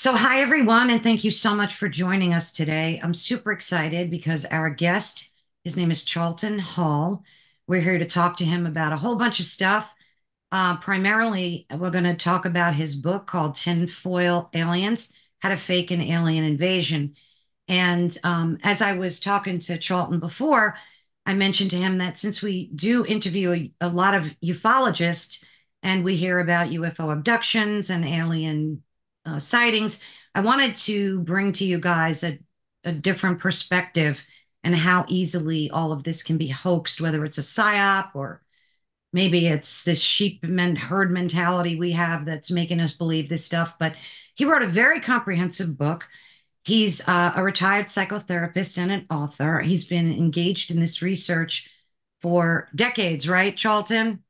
So, hi everyone, and thank you so much for joining us today. I'm super excited because our guest, his name is Charlton Hall. We're here to talk to him about a whole bunch of stuff. Uh, primarily, we're going to talk about his book called Tinfoil Aliens How to Fake an Alien Invasion. And um, as I was talking to Charlton before, I mentioned to him that since we do interview a, a lot of ufologists and we hear about UFO abductions and alien uh, sightings, I wanted to bring to you guys a, a different perspective and how easily all of this can be hoaxed, whether it's a psyop or maybe it's this sheep and herd mentality we have that's making us believe this stuff. But he wrote a very comprehensive book. He's uh, a retired psychotherapist and an author. He's been engaged in this research for decades, right, Charlton?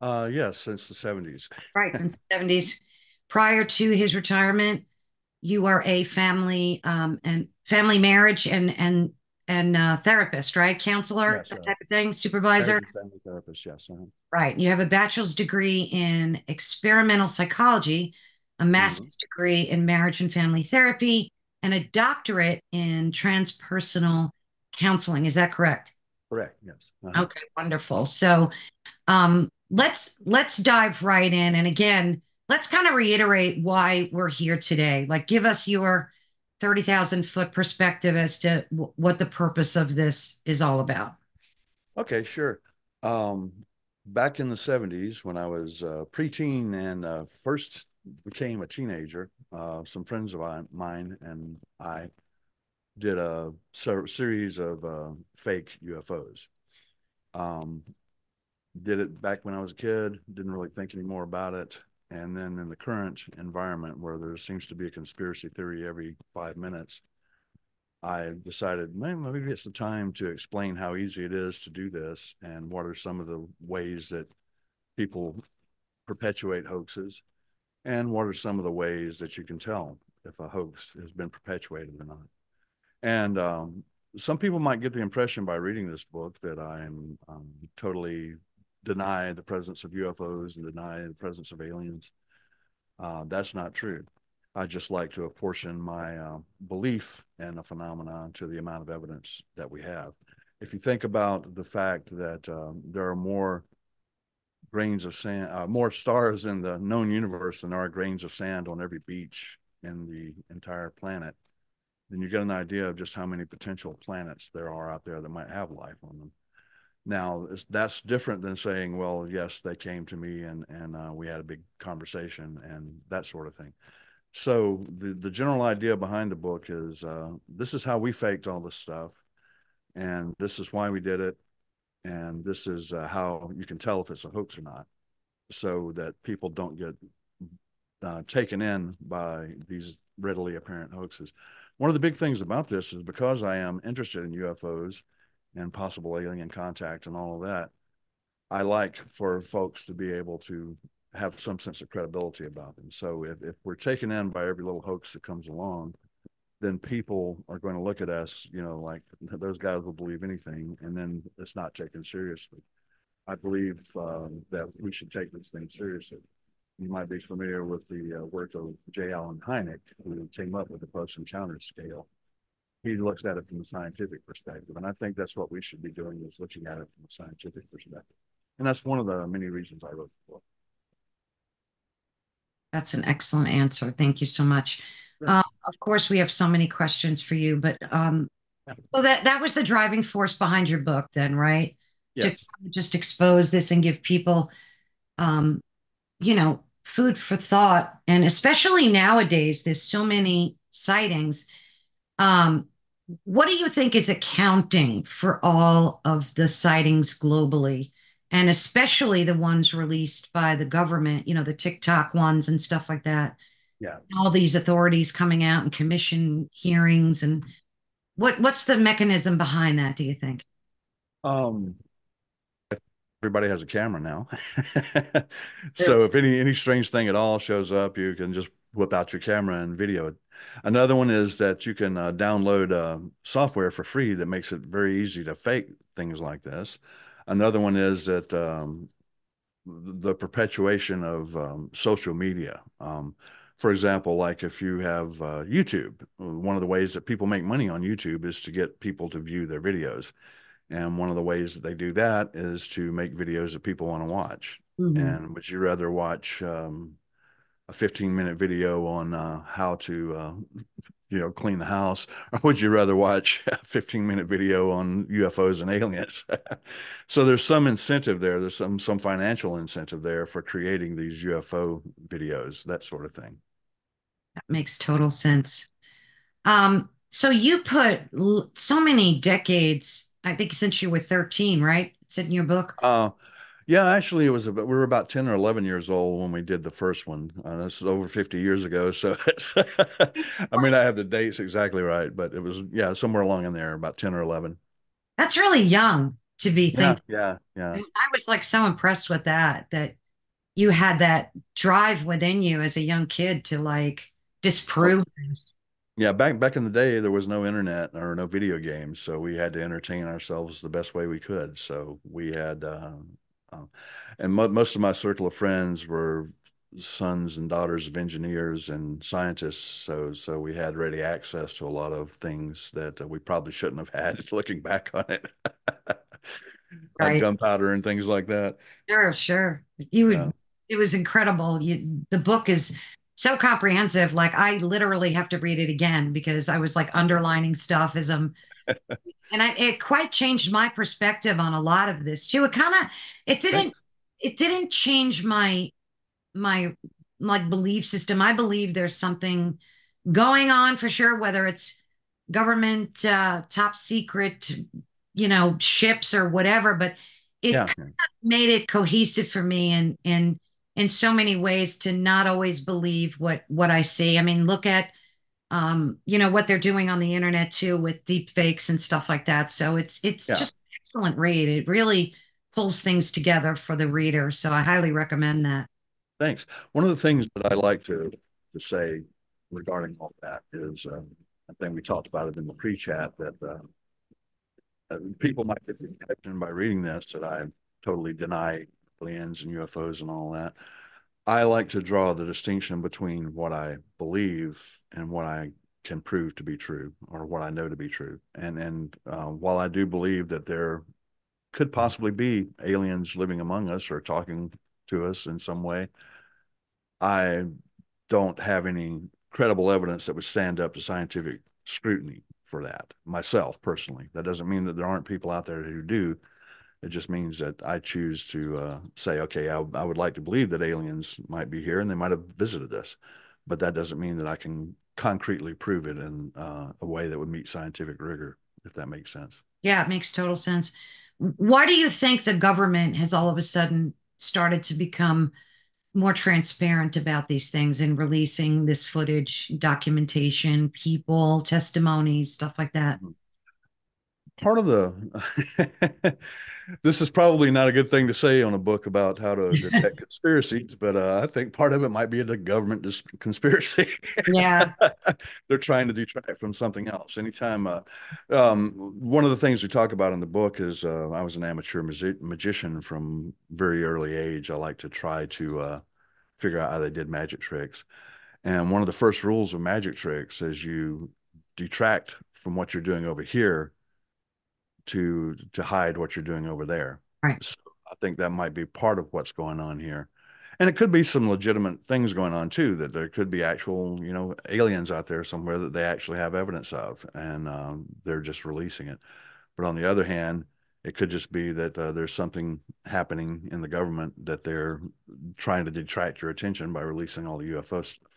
Uh, yes, since the 70s. right, since the 70s prior to his retirement, you are a family um, and family marriage and and and uh, therapist, right? Counselor, yes, that type of thing, supervisor. Family therapist, yes. Uh-huh. Right. You have a bachelor's degree in experimental psychology, a mm-hmm. master's mm-hmm. degree in marriage and family therapy, and a doctorate in transpersonal counseling. Is that correct? Correct. Yes. Uh-huh. Okay. Wonderful. So, um, let's let's dive right in. And again, let's kind of reiterate why we're here today. Like, give us your 30,000 foot perspective as to w- what the purpose of this is all about. Okay, sure. Um, back in the 70s, when I was uh, preteen and uh, first became a teenager, uh, some friends of mine and I did a ser- series of uh, fake UFOs. Um, did it back when I was a kid, didn't really think any more about it. And then in the current environment where there seems to be a conspiracy theory every five minutes, I decided maybe it's the time to explain how easy it is to do this and what are some of the ways that people perpetuate hoaxes and what are some of the ways that you can tell if a hoax has been perpetuated or not. And um, some people might get the impression by reading this book that I'm um, totally deny the presence of UFOs and deny the presence of aliens. Uh, that's not true. I just like to apportion my uh, belief in a phenomenon to the amount of evidence that we have. If you think about the fact that um, there are more grains of sand, uh, more stars in the known universe than there are grains of sand on every beach in the entire planet, then you get an idea of just how many potential planets there are out there that might have life on them. Now that's different than saying, well, yes, they came to me and and uh, we had a big conversation and that sort of thing. So the the general idea behind the book is uh, this is how we faked all this stuff, and this is why we did it, and this is uh, how you can tell if it's a hoax or not, so that people don't get uh, taken in by these readily apparent hoaxes. One of the big things about this is because I am interested in UFOs and possible alien contact and all of that, I like for folks to be able to have some sense of credibility about them. So if, if we're taken in by every little hoax that comes along, then people are going to look at us, you know, like those guys will believe anything, and then it's not taken seriously. I believe uh, that we should take this thing seriously. You might be familiar with the uh, work of J. Allen Hynek, who came up with the close encounter scale he looks at it from a scientific perspective. And I think that's what we should be doing is looking at it from a scientific perspective. And that's one of the many reasons I wrote the book. That's an excellent answer. Thank you so much. Uh, of course, we have so many questions for you, but um, so that that was the driving force behind your book, then, right? Yes. To just expose this and give people, um, you know, food for thought, and especially nowadays, there's so many sightings. Um, what do you think is accounting for all of the sightings globally? And especially the ones released by the government you know the tiktok ones and stuff like that. Yeah. All these authorities coming out and commission hearings and what what's the mechanism behind that do you think? Um everybody has a camera now. So if any any strange thing at all shows up you can just whip out your camera and video it Another one is that you can uh, download uh, software for free that makes it very easy to fake things like this. Another one is that um, the perpetuation of um, social media. Um, for example, like if you have uh, YouTube, one of the ways that people make money on YouTube is to get people to view their videos. And one of the ways that they do that is to make videos that people want to watch. Mm-hmm. And would you rather watch um, a 15 minute video on uh, how to, uh, you know, clean the house, or would you rather watch a 15 minute video on UFOs and aliens? so there's some incentive there. There's some some financial incentive there for creating these UFO videos, that sort of thing. That makes total sense. Um, so you put so many decades I think since you were 13, right? It's in your book. Uh, yeah, actually, it was about, we were about 10 or 11 years old when we did the first one. Uh, this is over 50 years ago. So I mean, I have the dates exactly right, but it was, yeah, somewhere along in there, about 10 or 11. That's really young to be thinking. Yeah, yeah. yeah. I was like so impressed with that, that you had that drive within you as a young kid to like disprove things. Yeah, back back in the day, there was no internet or no video games, so we had to entertain ourselves the best way we could. So we had, uh, and mo- most of my circle of friends were sons and daughters of engineers and scientists. So so we had ready access to a lot of things that uh, we probably shouldn't have had. Looking back on it, right. gunpowder and things like that. Sure, sure. You would. Yeah. It was incredible. You, the book is so comprehensive. Like I literally have to read it again because I was like underlining stuff as I'm, and I, it quite changed my perspective on a lot of this too. It kind of, it didn't, it didn't change my, my like belief system. I believe there's something going on for sure, whether it's government, uh, top secret, you know, ships or whatever, but it yeah. kind of made it cohesive for me and, and, in so many ways to not always believe what what I see. I mean, look at um, you know what they're doing on the internet too with deep fakes and stuff like that. So it's it's yeah. just excellent read. It really pulls things together for the reader. So I highly recommend that. Thanks. One of the things that I like to to say regarding all that is um, I think we talked about it in the pre-chat that uh, people might get the impression by reading this that I totally deny aliens and UFOs and all that. I like to draw the distinction between what I believe and what I can prove to be true or what I know to be true. And and uh, while I do believe that there could possibly be aliens living among us or talking to us in some way, I don't have any credible evidence that would stand up to scientific scrutiny for that myself personally. That doesn't mean that there aren't people out there who do, it just means that I choose to uh, say, okay, I, I, would like to believe that aliens might be here and they might have visited us, but that doesn't mean that I can concretely prove it in uh, a way that would meet scientific rigor, if that makes sense. Yeah, it makes total sense. Why do you think the government has all of a sudden started to become more transparent about these things and releasing this footage, documentation, people, testimonies, stuff like that? Mm-hmm part of the this is probably not a good thing to say on a book about how to detect conspiracies but uh, i think part of it might be the government dis- conspiracy. Yeah. They're trying to detract from something else. Anytime uh, um, one of the things we talk about in the book is uh, i was an amateur magician from very early age. I like to try to uh, figure out how they did magic tricks. And one of the first rules of magic tricks is you detract from what you're doing over here to to hide what you're doing over there. Right. So I think that might be part of what's going on here. And it could be some legitimate things going on too, that there could be actual, you know, aliens out there somewhere that they actually have evidence of and um, they're just releasing it. But on the other hand, it could just be that uh, there's something happening in the government that they're trying to detract your attention by releasing all the UFO stuff.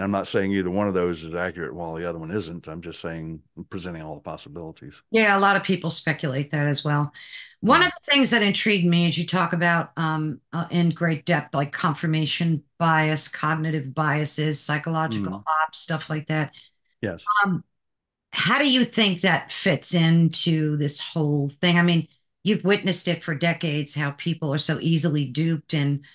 And I'm not saying either one of those is accurate while the other one isn't. I'm just saying presenting all the possibilities. Yeah, a lot of people speculate that as well. One of the things that intrigued me is you talk about um, uh, in great depth, like confirmation bias, cognitive biases, psychological mm. ops, stuff like that. Yes. Um, how do you think that fits into this whole thing? I mean, you've witnessed it for decades how people are so easily duped and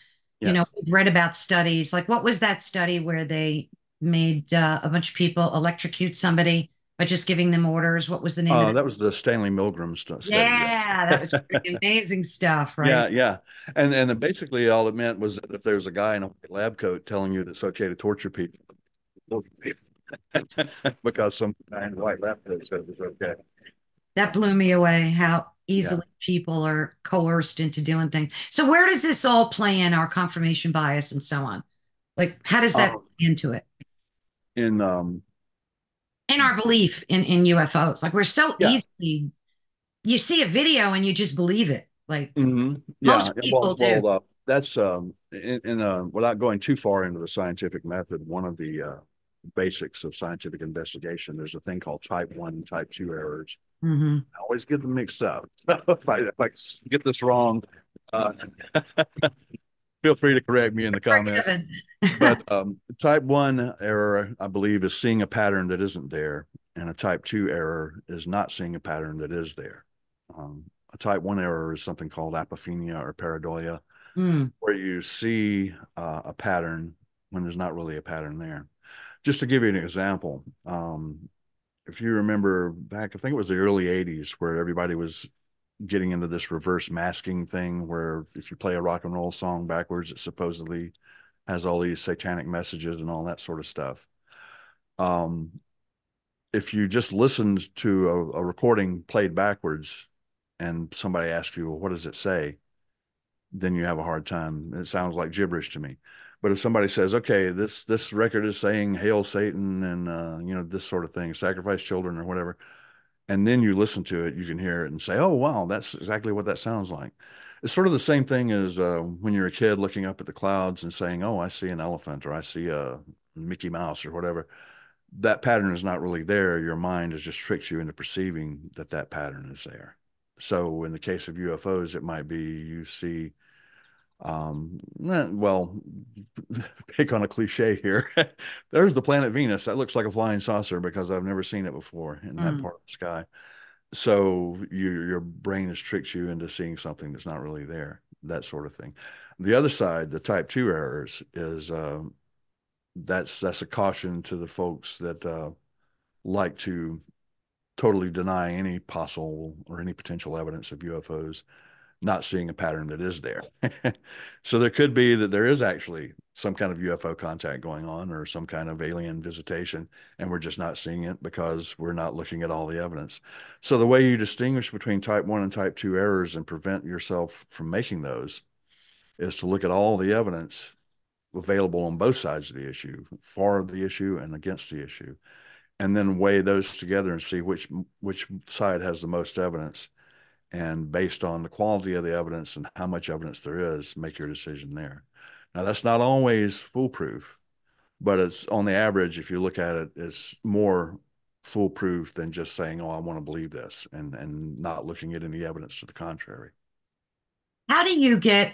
you know we've read about studies like what was that study where they made uh, a bunch of people electrocute somebody by just giving them orders? What was the name of that was the Stanley Milgram st- study. yes. Yeah, that was pretty amazing stuff, right? Yeah, yeah. And and basically all it meant was that if there's a guy in a lab coat telling you that it's okay to torture people, torture people. because some guy in a white lab coat said it was okay. That blew me away how easily people are coerced into doing things. So where does this all play in our confirmation bias and so on? Like how does that Um, play into it? In um In our belief in in UFOs. Like we're so Yeah. easily you see a video and you just believe it. Like mm-hmm. yeah, Most people well, do. well, uh, that's um in, in uh without going too far into the scientific method, one of the uh basics of scientific investigation, there's a thing called type one and type two errors. Mhm. I always get them mixed up. if I if I get this wrong, uh feel free to correct me in the comments. But um, type one error, I believe, is seeing a pattern that isn't there, and a type two error is not seeing a pattern that is there. Um, a type one error is something called apophenia or pareidolia, Mm, where you see uh, a pattern when there's not really a pattern there. Just to give you an example, um, if you remember back, I think it was the early 80s, where everybody was getting into this reverse masking thing, where if you play a rock and roll song backwards, it supposedly has all these satanic messages and all that sort of stuff. Um, if you just listened to a, a recording played backwards and somebody asks you, well, what does it say? Then you have a hard time. It sounds like gibberish to me. But if somebody says, okay, this this record is saying hail Satan and uh, you know, this sort of thing, sacrifice children or whatever, and then you listen to it, you can hear it and say, oh wow, that's exactly what that sounds like. It's sort of the same thing as uh, when you're a kid looking up at the clouds and saying, oh, I see an elephant or I see a Mickey Mouse or whatever. That pattern is not really there. Your mind has just tricked you into perceiving that that pattern is there. So in the case of UFOs, it might be you see um eh, well pick on a cliche here. There's the planet venus. That looks like a flying saucer because i've never seen it before in that Mm. part of the sky. So you, your brain has tricked you into seeing something that's not really there that sort of thing. The other side the type 2 errors is um that's that's a caution to the folks that uh like to totally deny any possible or any potential evidence of ufos not seeing a pattern that is there. so there could be that there is actually some kind of UFO contact going on or some kind of alien visitation, and we're just not seeing it because we're not looking at all the evidence. So the way you distinguish between type one and type two errors and prevent yourself from making those is to look at all the evidence available on both sides of the issue, for the issue and against the issue, and then weigh those together and see which which side has the most evidence and based on the quality of the evidence and how much evidence there is, make your decision there. Now, that's not always foolproof, but it's on the average, if you look at it, it's more foolproof than just saying, "Oh, I want to believe this," and and not looking at any evidence to the contrary. How do you get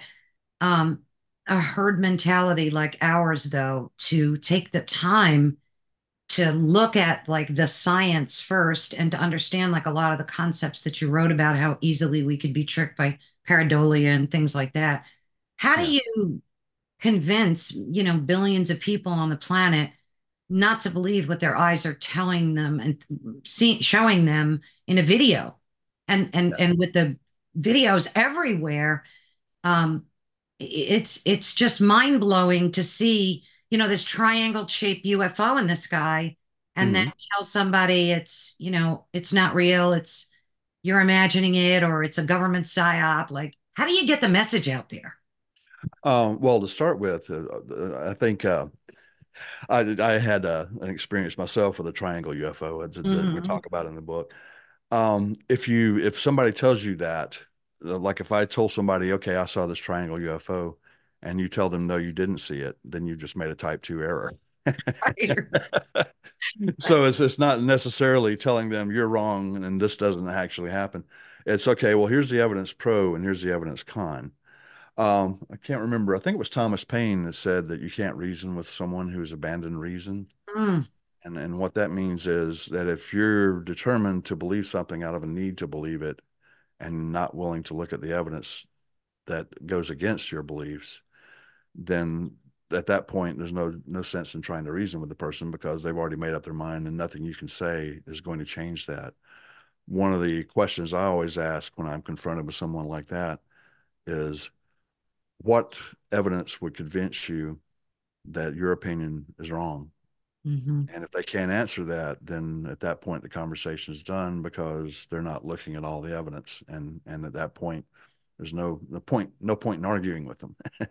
um, a herd mentality like ours, though, to take the time to look at like the science first and to understand like a lot of the concepts that you wrote about how easily we could be tricked by pareidolia and things like that? How do you convince, you know, billions of people on the planet not to believe what their eyes are telling them and see, showing them in a video? And and and with the videos everywhere, um, it's it's just mind blowing to see, you know, this triangle shaped UFO in the sky, and then tell somebody it's, you know, it's not real, it's you're imagining it, or it's a government psyop. Like, how do you get the message out there? Um, well, to start with, uh, uh, I think uh, I I had uh, an experience myself with a triangle UFO that, that we talk about in the book. Um, if you if somebody tells you that, uh, like if I told somebody, okay, I saw this triangle UFO, and you tell them no, you didn't see it, then you just made a type two error. so it's it's not necessarily telling them you're wrong and this doesn't actually happen. It's okay. Well, here's the evidence pro and here's the evidence con. Um, I can't remember. I think it was Thomas Paine that said that you can't reason with someone who's abandoned reason. Mm, And and what that means is that if you're determined to believe something out of a need to believe it and not willing to look at the evidence that goes against your beliefs, then at that point, there's no no sense in trying to reason with the person because they've already made up their mind, and nothing you can say is going to change that. One of the questions I always ask when I'm confronted with someone like that is, what evidence would convince you that your opinion is wrong? Mm-hmm. And if they can't answer that, then at that point the conversation is done because they're not looking at all the evidence, and and at that point there's no, no point no point in arguing with them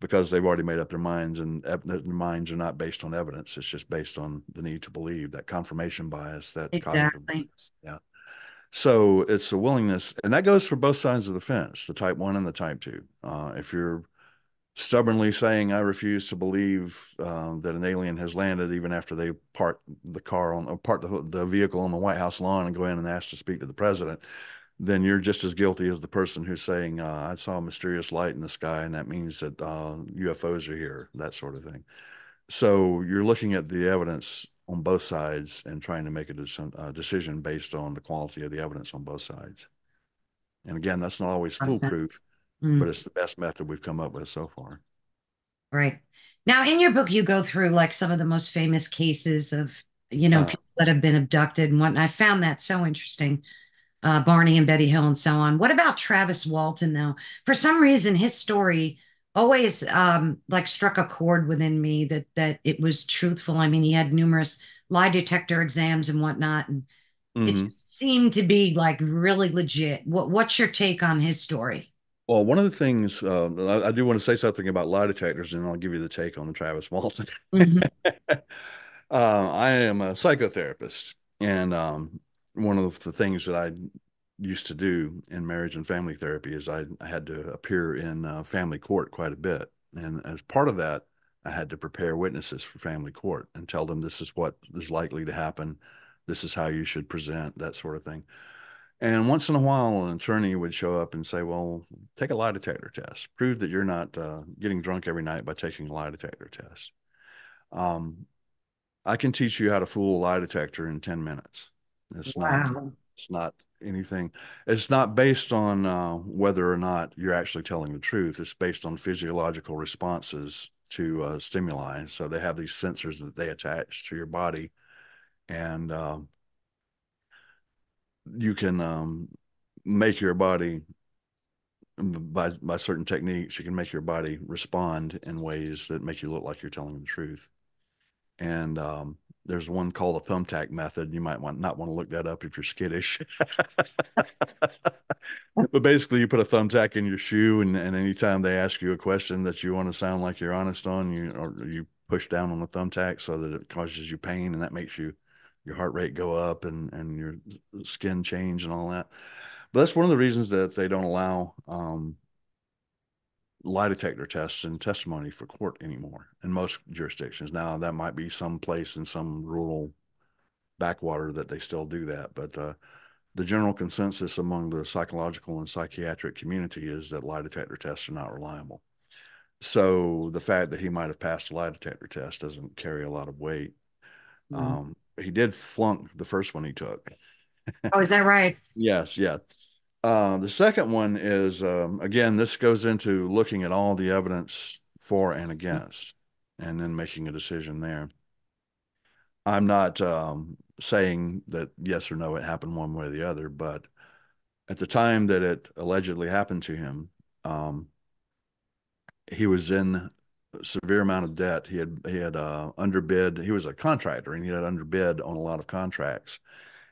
because they've already made up their minds, and their minds are not based on evidence. It's just based on the need to believe that confirmation bias, that exactly. Yeah. So it's a willingness, and that goes for both sides of the fence, the type one and the type two. Uh, if you're stubbornly saying, "I refuse to believe uh, that an alien has landed," even after they park the car on, park the, the vehicle on the White House lawn and go in and ask to speak to the president, then you're just as guilty as the person who's saying, uh, I saw a mysterious light in the sky, and that means that uh, UFOs are here, that sort of thing. So you're looking at the evidence on both sides and trying to make a, de- a decision based on the quality of the evidence on both sides. And again, that's not always foolproof, mm. but it's the best method we've come up with so far. Right. Now, in your book, you go through like some of the most famous cases of, you know, uh, people that have been abducted and whatnot. I found that so interesting uh, Barney and Betty Hill and so on. What about Travis Walton though? For some reason, his story always um, like struck a chord within me that that it was truthful. I mean, he had numerous lie detector exams and whatnot, and mm-hmm. it seemed to be like really legit. What what's your take on his story? Well, one of the things uh, I, I, do want to say something about lie detectors, and I'll give you the take on the Travis Walton. Mm-hmm. uh, I am a psychotherapist, and um, one of the things that I used to do in marriage and family therapy is I, had to appear in uh, family court quite a bit. And as part of that, I had to prepare witnesses for family court and tell them this is what is likely to happen. This is how you should present, that sort of thing. And once in a while, an attorney would show up and say, Well, take a lie detector test. Prove that you're not uh, getting drunk every night by taking a lie detector test. Um, I can teach you how to fool a lie detector in 10 minutes. It's wow. not it's not anything. It's not based on uh, whether or not you're actually telling the truth. It's based on physiological responses to uh, stimuli. So they have these sensors that they attach to your body, and um, you can um, make your body by by certain techniques. You can make your body respond in ways that make you look like you're telling the truth. And um, there's one called the thumbtack method. You might want not want to look that up if you're skittish. but basically, you put a thumbtack in your shoe, and, and anytime they ask you a question that you want to sound like you're honest on, you or you push down on the thumbtack so that it causes you pain, and that makes you your heart rate go up and and your skin change and all that. But that's one of the reasons that they don't allow um, lie detector tests and testimony for court anymore in most jurisdictions. Now that might be some place in some rural backwater that they still do that, but uh, the general consensus among the psychological and psychiatric community is that lie detector tests are not reliable. So the fact that he might have passed a lie detector test doesn't carry a lot of weight. Mm-hmm. Um, he did flunk the first one he took. oh, is that right? yes, yeah. Uh, the second one is um, again, this goes into looking at all the evidence for and against, and then making a decision there. I'm not um, saying that yes or no, it happened one way or the other, but at the time that it allegedly happened to him, um, he was in a severe amount of debt. He had he had uh, underbid. He was a contractor, and he had underbid on a lot of contracts,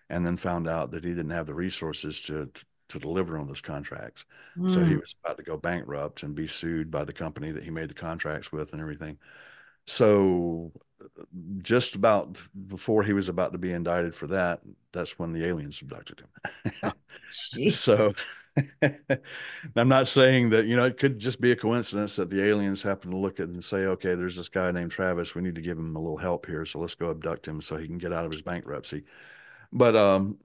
and then found out that he didn't have the resources to, to to deliver on those contracts. Mm. So he hmm. was about to go bankrupt and be sued by the company that he made the contracts with and everything. So just about before he was about to be indicted for that, that's when the aliens abducted him. oh, so I'm not saying that, you know, it could just be a coincidence that the aliens happen to look at and say, okay, there's this guy named Travis. We need to give him a little help here. So let's go abduct him so he can get out of his bankruptcy. But um,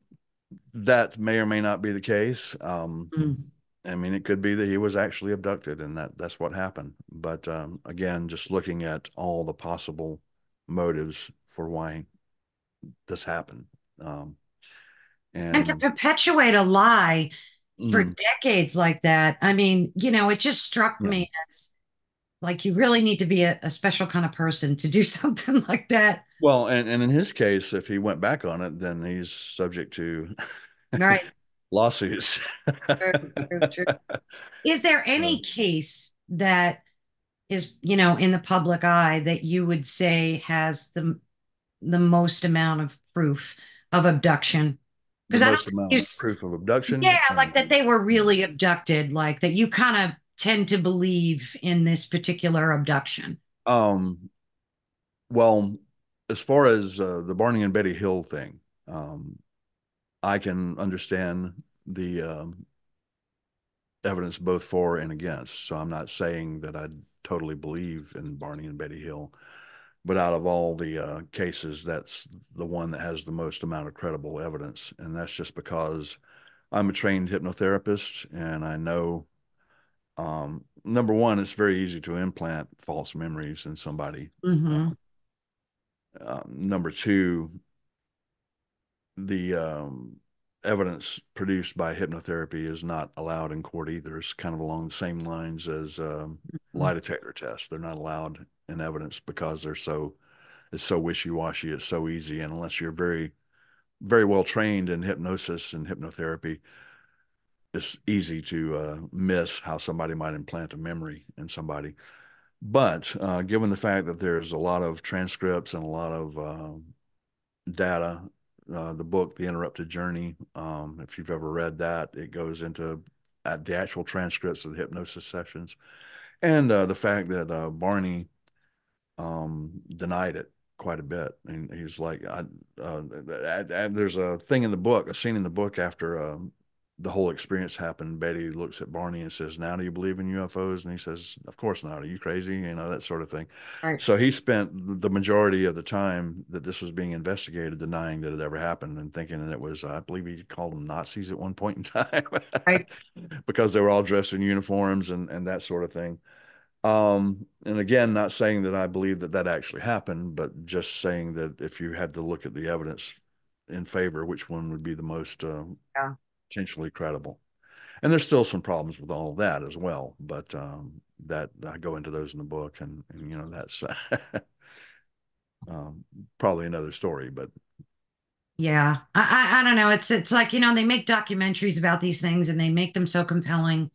that may or may not be the case. Um, mm. I mean, it could be that he was actually abducted, and that that's what happened. But um, again, just looking at all the possible motives for why this happened, um, and, and, to perpetuate a lie for mm. decades like that. I mean, you know, it just struck yeah. me as like you really need to be a, a special kind of person to do something like that. Well, and, and in his case, if he went back on it, then he's subject to Right. lawsuits. True, true, true. Is there any case that is, you know, in the public eye that you would say has the the most amount of proof of abduction? Because I most don't amount of proof of abduction. yeah, and- like that they were really abducted, like that you kind of tend to believe in this particular abduction. Um, well, as far as uh, the Barney and Betty Hill thing, um, I can understand the um, evidence both for and against. So I'm not saying that I totally believe in Barney and Betty Hill, but out of all the uh, cases, that's the one that has the most amount of credible evidence, and that's just because I'm a trained hypnotherapist and I know. Um, number one, it's very easy to implant false memories in somebody. Mhm. Um, number two, the um, evidence produced by hypnotherapy is not allowed in court either. It's kind of along the same lines as um, lie detector tests. They're not allowed in evidence because they're so it's so wishy washy. It's so easy, and unless you're very very well trained in hypnosis and hypnotherapy, it's easy to uh, miss how somebody might implant a memory in somebody. But uh, given the fact that there's a lot of transcripts and a lot of uh, data, uh, the book, The Interrupted Journey, um, if you've ever read that, it goes into uh, the actual transcripts of the hypnosis sessions. And uh, the fact that uh, Barney um, denied it quite a bit. And he's like, I, uh, there's a thing in the book, a scene in the book after um, the whole experience happened. Betty looks at Barney and says, Now do you believe in UFOs? And he says, Of course not. Are you crazy? You know, that sort of thing. Right. So he spent the majority of the time that this was being investigated denying that it ever happened and thinking that it was, I believe he called them Nazis at one point in time. Right. because they were all dressed in uniforms and, and that sort of thing. Um, and again, not saying that I believe that that actually happened, but just saying that if you had to look at the evidence in favor, which one would be the most uh, Yeah. Potentially credible? And there's still some problems with all of that as well, but um, that I go into those in the book, and, and you know that's um, probably another story. But Yeah. I, I I don't know. It's it's like, you know, they make documentaries about these things and they make them so compelling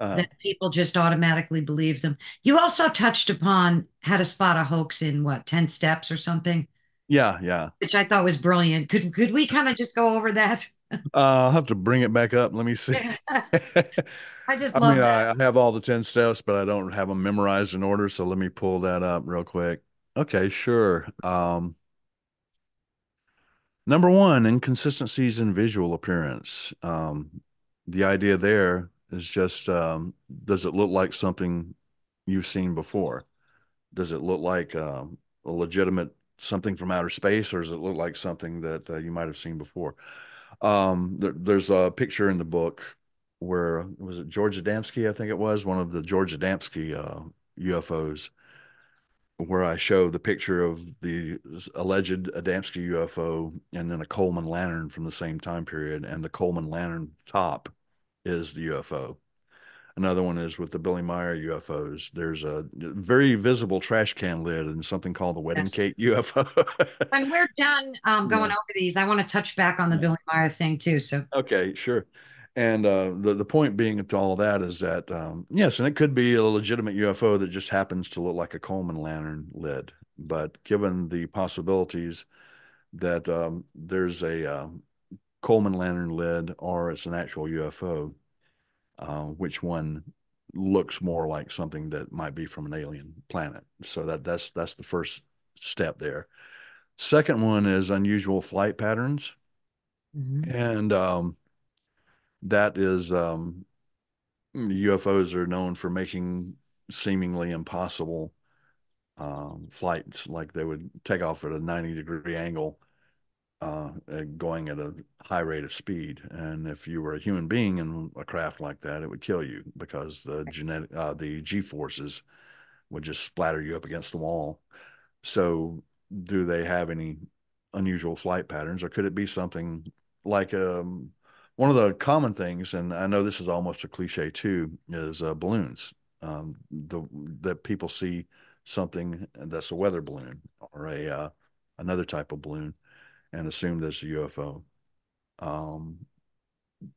uh, that people just automatically believe them. You also touched upon how to spot a hoax in what, 10 steps or something, yeah, yeah, which I thought was brilliant. Could could we kind of just go over that? Uh, I'll have to bring it back up. Let me see. I just I love mean, that. I, I have all the 10 steps, but I don't have them memorized in order. So let me pull that up real quick. Okay, sure. Um, number one, inconsistencies in visual appearance. Um, the idea there is just, um, does it look like something you've seen before? Does it look like um, a legitimate something from outer space, or does it look like something that uh, you might have seen before? Um, there, there's a picture in the book where was it George Adamski? I think it was one of the George Adamski uh, UFOs, where I show the picture of the alleged Adamski UFO and then a Coleman lantern from the same time period, and the Coleman lantern top is the UFO. Another one is with the Billy Meier UFOs. There's a very visible trash can lid and something called the wedding Yes. cake UFO. When we're done um, going Yeah. over these, I want to touch back on the Yeah. Billy Meier thing too. So Okay, sure. And uh, the the point being to all that is that um, yes, and it could be a legitimate UFO that just happens to look like a Coleman lantern lid. But given the possibilities that um, there's a uh, Coleman lantern lid or it's an actual UFO, uh, which one looks more like something that might be from an alien planet? So that that's that's the first step there. Second one is unusual flight patterns. mhm. And um, that is um, UFOs are known for making seemingly impossible um, flights, like they would take off at a 90 degree angle, uh, going at a high rate of speed. And if you were a human being in a craft like that, it would kill you because the genetic, uh, the G forces would just splatter you up against the wall. So, do they have any unusual flight patterns, or could it be something like um, one of the common things? And I know this is almost a cliche too, is uh, balloons. um, the that people see something that's a weather balloon or a uh, another type of balloon and assume that's a UFO. Um,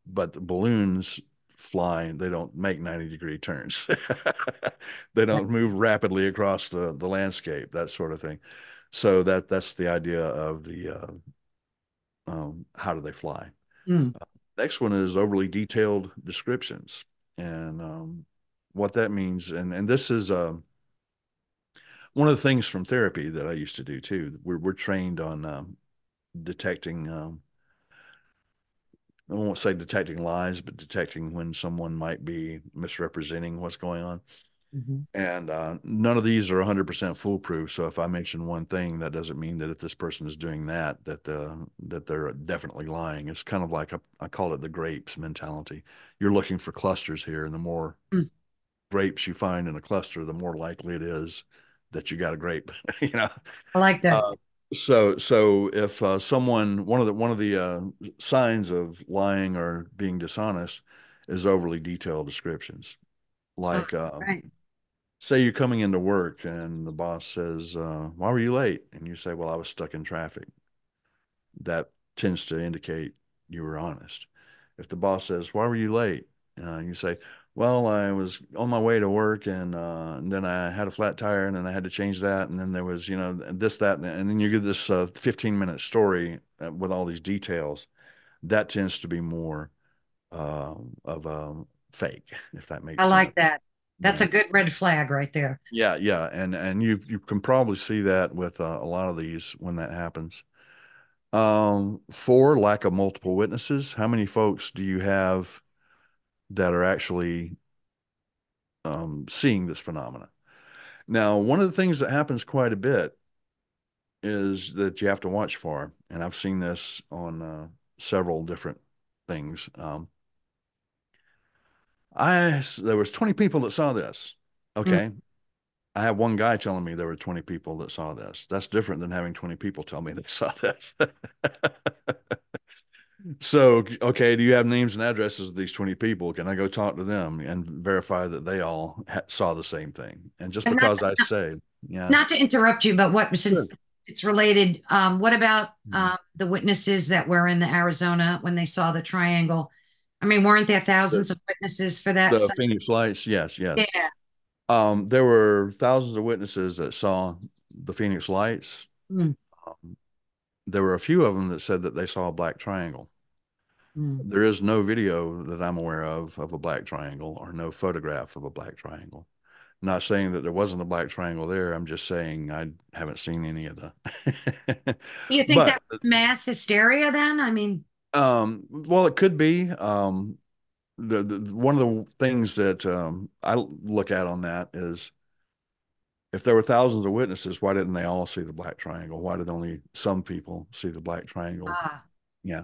but the balloons flying, they don't make 90 degree turns. they don't move rapidly across the, the landscape, that sort of thing. So that that's the idea of the uh, um, how do they fly. Mm. Uh, next one is overly detailed descriptions, and um, what that means. And and this is uh, one of the things from therapy that I used to do too. We're we're trained on um, detecting um, I won't say detecting lies, but detecting when someone might be misrepresenting what's going on. Mm-hmm. And uh, none of these are 100% foolproof. So if I mention one thing, that doesn't mean that if this person is doing that, that uh, that they're definitely lying. It's kind of like a, I call it the grapes mentality. You're looking for clusters here, and the more mm. grapes you find in a cluster, the more likely it is that you got a grape. you know, I like that. Uh, so, so if uh, someone one of the one of the uh, signs of lying or being dishonest is overly detailed descriptions, like oh, uh, right. say you're coming into work and the boss says, uh, "Why were you late?" and you say, "Well, I was stuck in traffic." That tends to indicate you were honest. If the boss says, "Why were you late?" Uh, you say, well, I was on my way to work and, uh, and, then I had a flat tire and then I had to change that. And then there was, you know, this, that, and then you get this uh, 15 minute story uh, with all these details. That tends to be more uh, of a fake, if that makes sense. I sense. like that. That's yeah. a good red flag right there. Yeah. Yeah. And, and you, you can probably see that with uh, a lot of these when that happens. Um, four, lack of multiple witnesses. How many folks do you have that are actually um, seeing this phenomena. Now, one of the things that happens quite a bit is that you have to watch for, and I've seen this on uh, several different things. Um, I there was 20 people that saw this. Okay. Mm. I have one guy telling me there were 20 people that saw this. That's different than having 20 people tell me they saw this. So, okay, do you have names and addresses of these 20 people? Can I go talk to them and verify that they all ha- saw the same thing? And just and because I say, yeah. Not to interrupt you, but what, since sure. it's related, um, what about mm-hmm. um, the witnesses that were in the Arizona when they saw the triangle? I mean, weren't there thousands the, of witnesses for that? The Phoenix Lights, yes, yes. Yeah. Um, there were thousands of witnesses that saw the Phoenix Lights. Mm. Um, there were a few of them that said that they saw a black triangle. Mm. There is no video that I'm aware of of a black triangle or no photograph of a black triangle. not saying that there wasn't a black triangle there. I'm just saying I haven't seen any of the. you think but, that mass hysteria then? I mean, um, well, it could be. Um, the, the, one of the things that um, I look at on that is if there were thousands of witnesses, why didn't they all see the black triangle? Why did only some people see the black triangle? Ah. Yeah.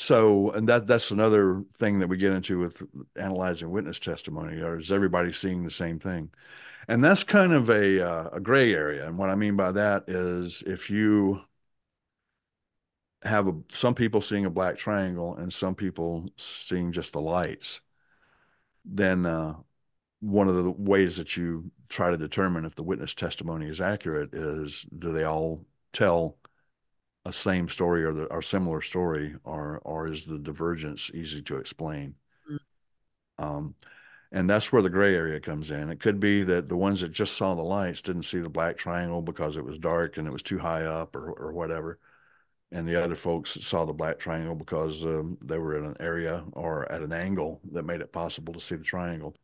So, and that that's another thing that we get into with analyzing witness testimony, or is everybody seeing the same thing? And that's kind of a uh, a gray area. And what I mean by that is if you have a, some people seeing a black triangle and some people seeing just the lights, then uh, one of the ways that you try to determine if the witness testimony is accurate is do they all tell a same story or the or similar story, or or is the divergence easy to explain? Mm-hmm. Um, and that's where the gray area comes in. It could be that the ones that just saw the lights didn't see the black triangle because it was dark and it was too high up or or whatever, and the other folks saw the black triangle because um, they were in an area or at an angle that made it possible to see the triangle.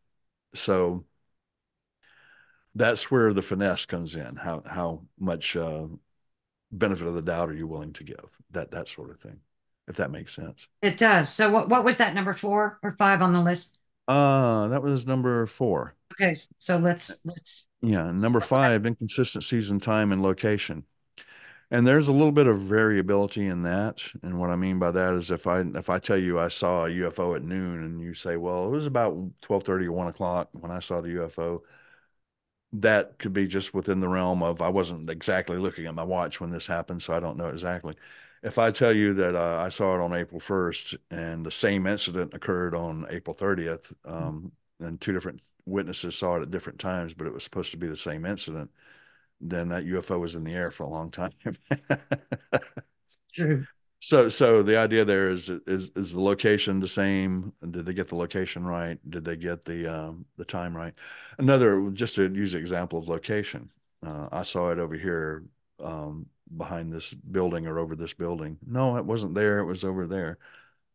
So that's where the finesse comes in. How how much uh, benefit of the doubt are you willing to give? That that sort of thing, if that makes sense. It does. So what what was that number four or five on the list? Uh that was number four. Okay, so let's let's yeah, number five, inconsistencies in time and location. And there's a little bit of variability in that. And what I mean by that is if I if I tell you I saw a UFO at noon and you say, well, it was about 1230 or one o'clock when I saw the UFO, that could be just within the realm of I wasn't exactly looking at my watch when this happened, so I don't know exactly. If I tell you that uh, I saw it on April 1st and the same incident occurred on April 30th, um, and two different witnesses saw it at different times, but it was supposed to be the same incident, then that UFO was in the air for a long time. True. So, so the idea there is is is the location the same? Did they get the location right? Did they get the um, the time right? Another, just to use an example of location, uh, I saw it over here um, behind this building or over this building. No, it wasn't there. It was over there.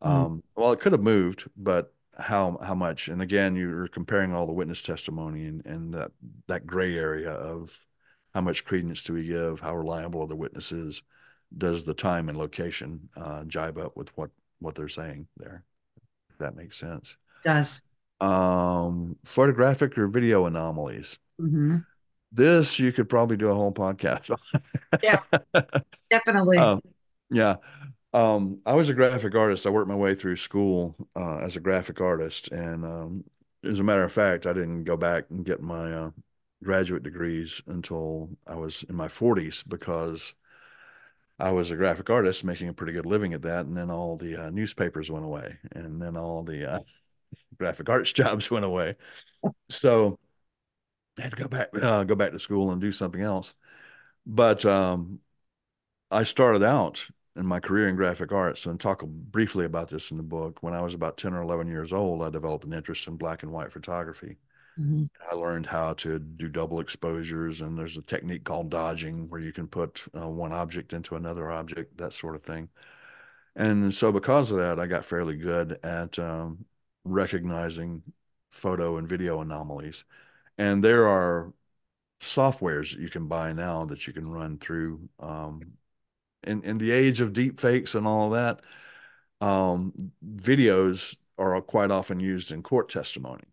Mm. Um, well, it could have moved, but how how much? And again, you're comparing all the witness testimony and and that that gray area of how much credence do we give? How reliable are the witnesses? Does the time and location uh, jibe up with what what they're saying there? That makes sense. Does. Um, photographic or video anomalies. Mm-hmm. This you could probably do a whole podcast. yeah, definitely. Um, yeah. Um, I was a graphic artist. I worked my way through school uh, as a graphic artist, and um, as a matter of fact, I didn't go back and get my uh, graduate degrees until I was in my 40s because I was a graphic artist making a pretty good living at that. And then all the uh, newspapers went away. And then all the uh, graphic arts jobs went away. So I had to go back, uh, go back to school and do something else. But um, I started out in my career in graphic arts and talk briefly about this in the book. When I was about 10 or 11 years old, I developed an interest in black and white photography. Mm-hmm. I learned how to do double exposures, and there's a technique called dodging where you can put uh, one object into another object, that sort of thing. And so, because of that, I got fairly good at um, recognizing photo and video anomalies. And there are softwares that you can buy now that you can run through. Um, in in the age of deep fakes and all of that, um, videos are quite often used in court testimony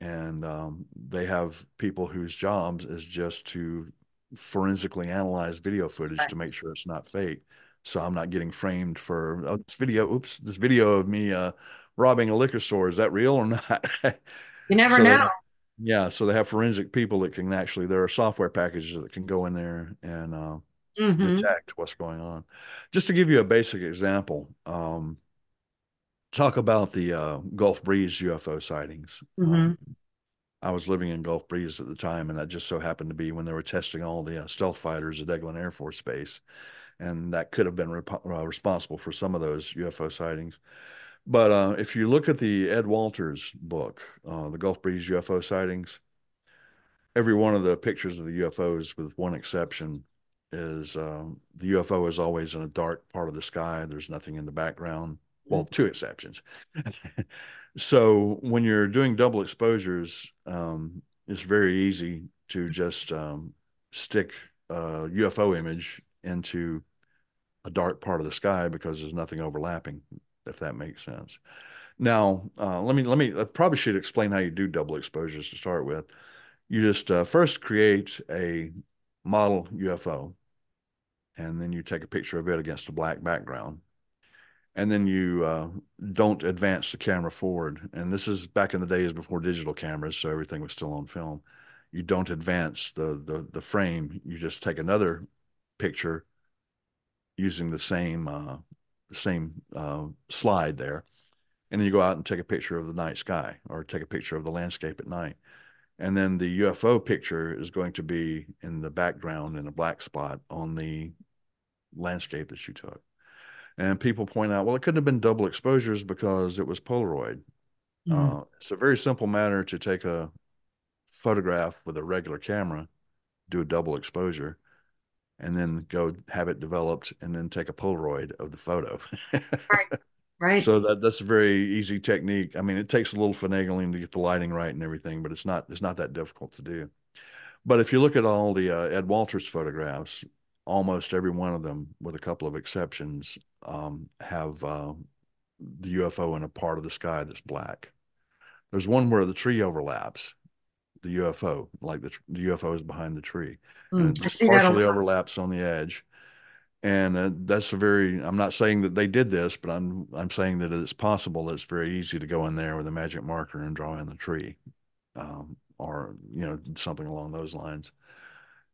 and um, they have people whose jobs is just to forensically analyze video footage right. to make sure it's not fake. So I'm not getting framed for oh, this video. Oops, this video of me uh, robbing a liquor store is that real or not? you never so know. They, yeah, so they have forensic people that can actually. There are software packages that can go in there and uh, mm-hmm. detect what's going on. Just to give you a basic example, um, talk about the uh, Gulf Breeze UFO sightings. Mm-hmm. Um, I was living in Gulf Breeze at the time, and that just so happened to be when they were testing all the uh, stealth fighters at Eglin Air Force Base, and that could have been rep- uh, responsible for some of those UFO sightings. But uh, if you look at the Ed Walters book, uh, the Gulf Breeze UFO sightings, every one of the pictures of the UFOs, with one exception, is um, the UFO is always in a dark part of the sky. There's nothing in the background well, two exceptions. so when you're doing double exposures, um, it's very easy to just um, stick a UFO image into a dark part of the sky because there's nothing overlapping, if that makes sense. Now, uh, let me let me I probably should explain how you do double exposures to start with. You just uh, first create a model UFO, and then you take a picture of it against a black background and then you uh, don't advance the camera forward. And this is back in the days before digital cameras, so everything was still on film. You don't advance the the, the frame. You just take another picture using the same uh, same uh, slide there, and then you go out and take a picture of the night sky or take a picture of the landscape at night. And then the UFO picture is going to be in the background in a black spot on the landscape that you took. And people point out, well, it couldn't have been double exposures because it was Polaroid. Mm. Uh, it's a very simple matter to take a photograph with a regular camera, do a double exposure, and then go have it developed and then take a Polaroid of the photo. right. Right. So that that's a very easy technique. I mean, it takes a little finagling to get the lighting right and everything, but it's not it's not that difficult to do. But if you look at all the uh, Ed Walters photographs, almost every one of them, with a couple of exceptions, um, have uh, the UFO in a part of the sky that's black. There's one where the tree overlaps the UFO, like the, the UFO is behind the tree, mm, and it partially overlaps on the edge. And uh, that's a very. I'm not saying that they did this, but I'm I'm saying that it's possible. That it's very easy to go in there with a magic marker and draw in the tree, um, or you know something along those lines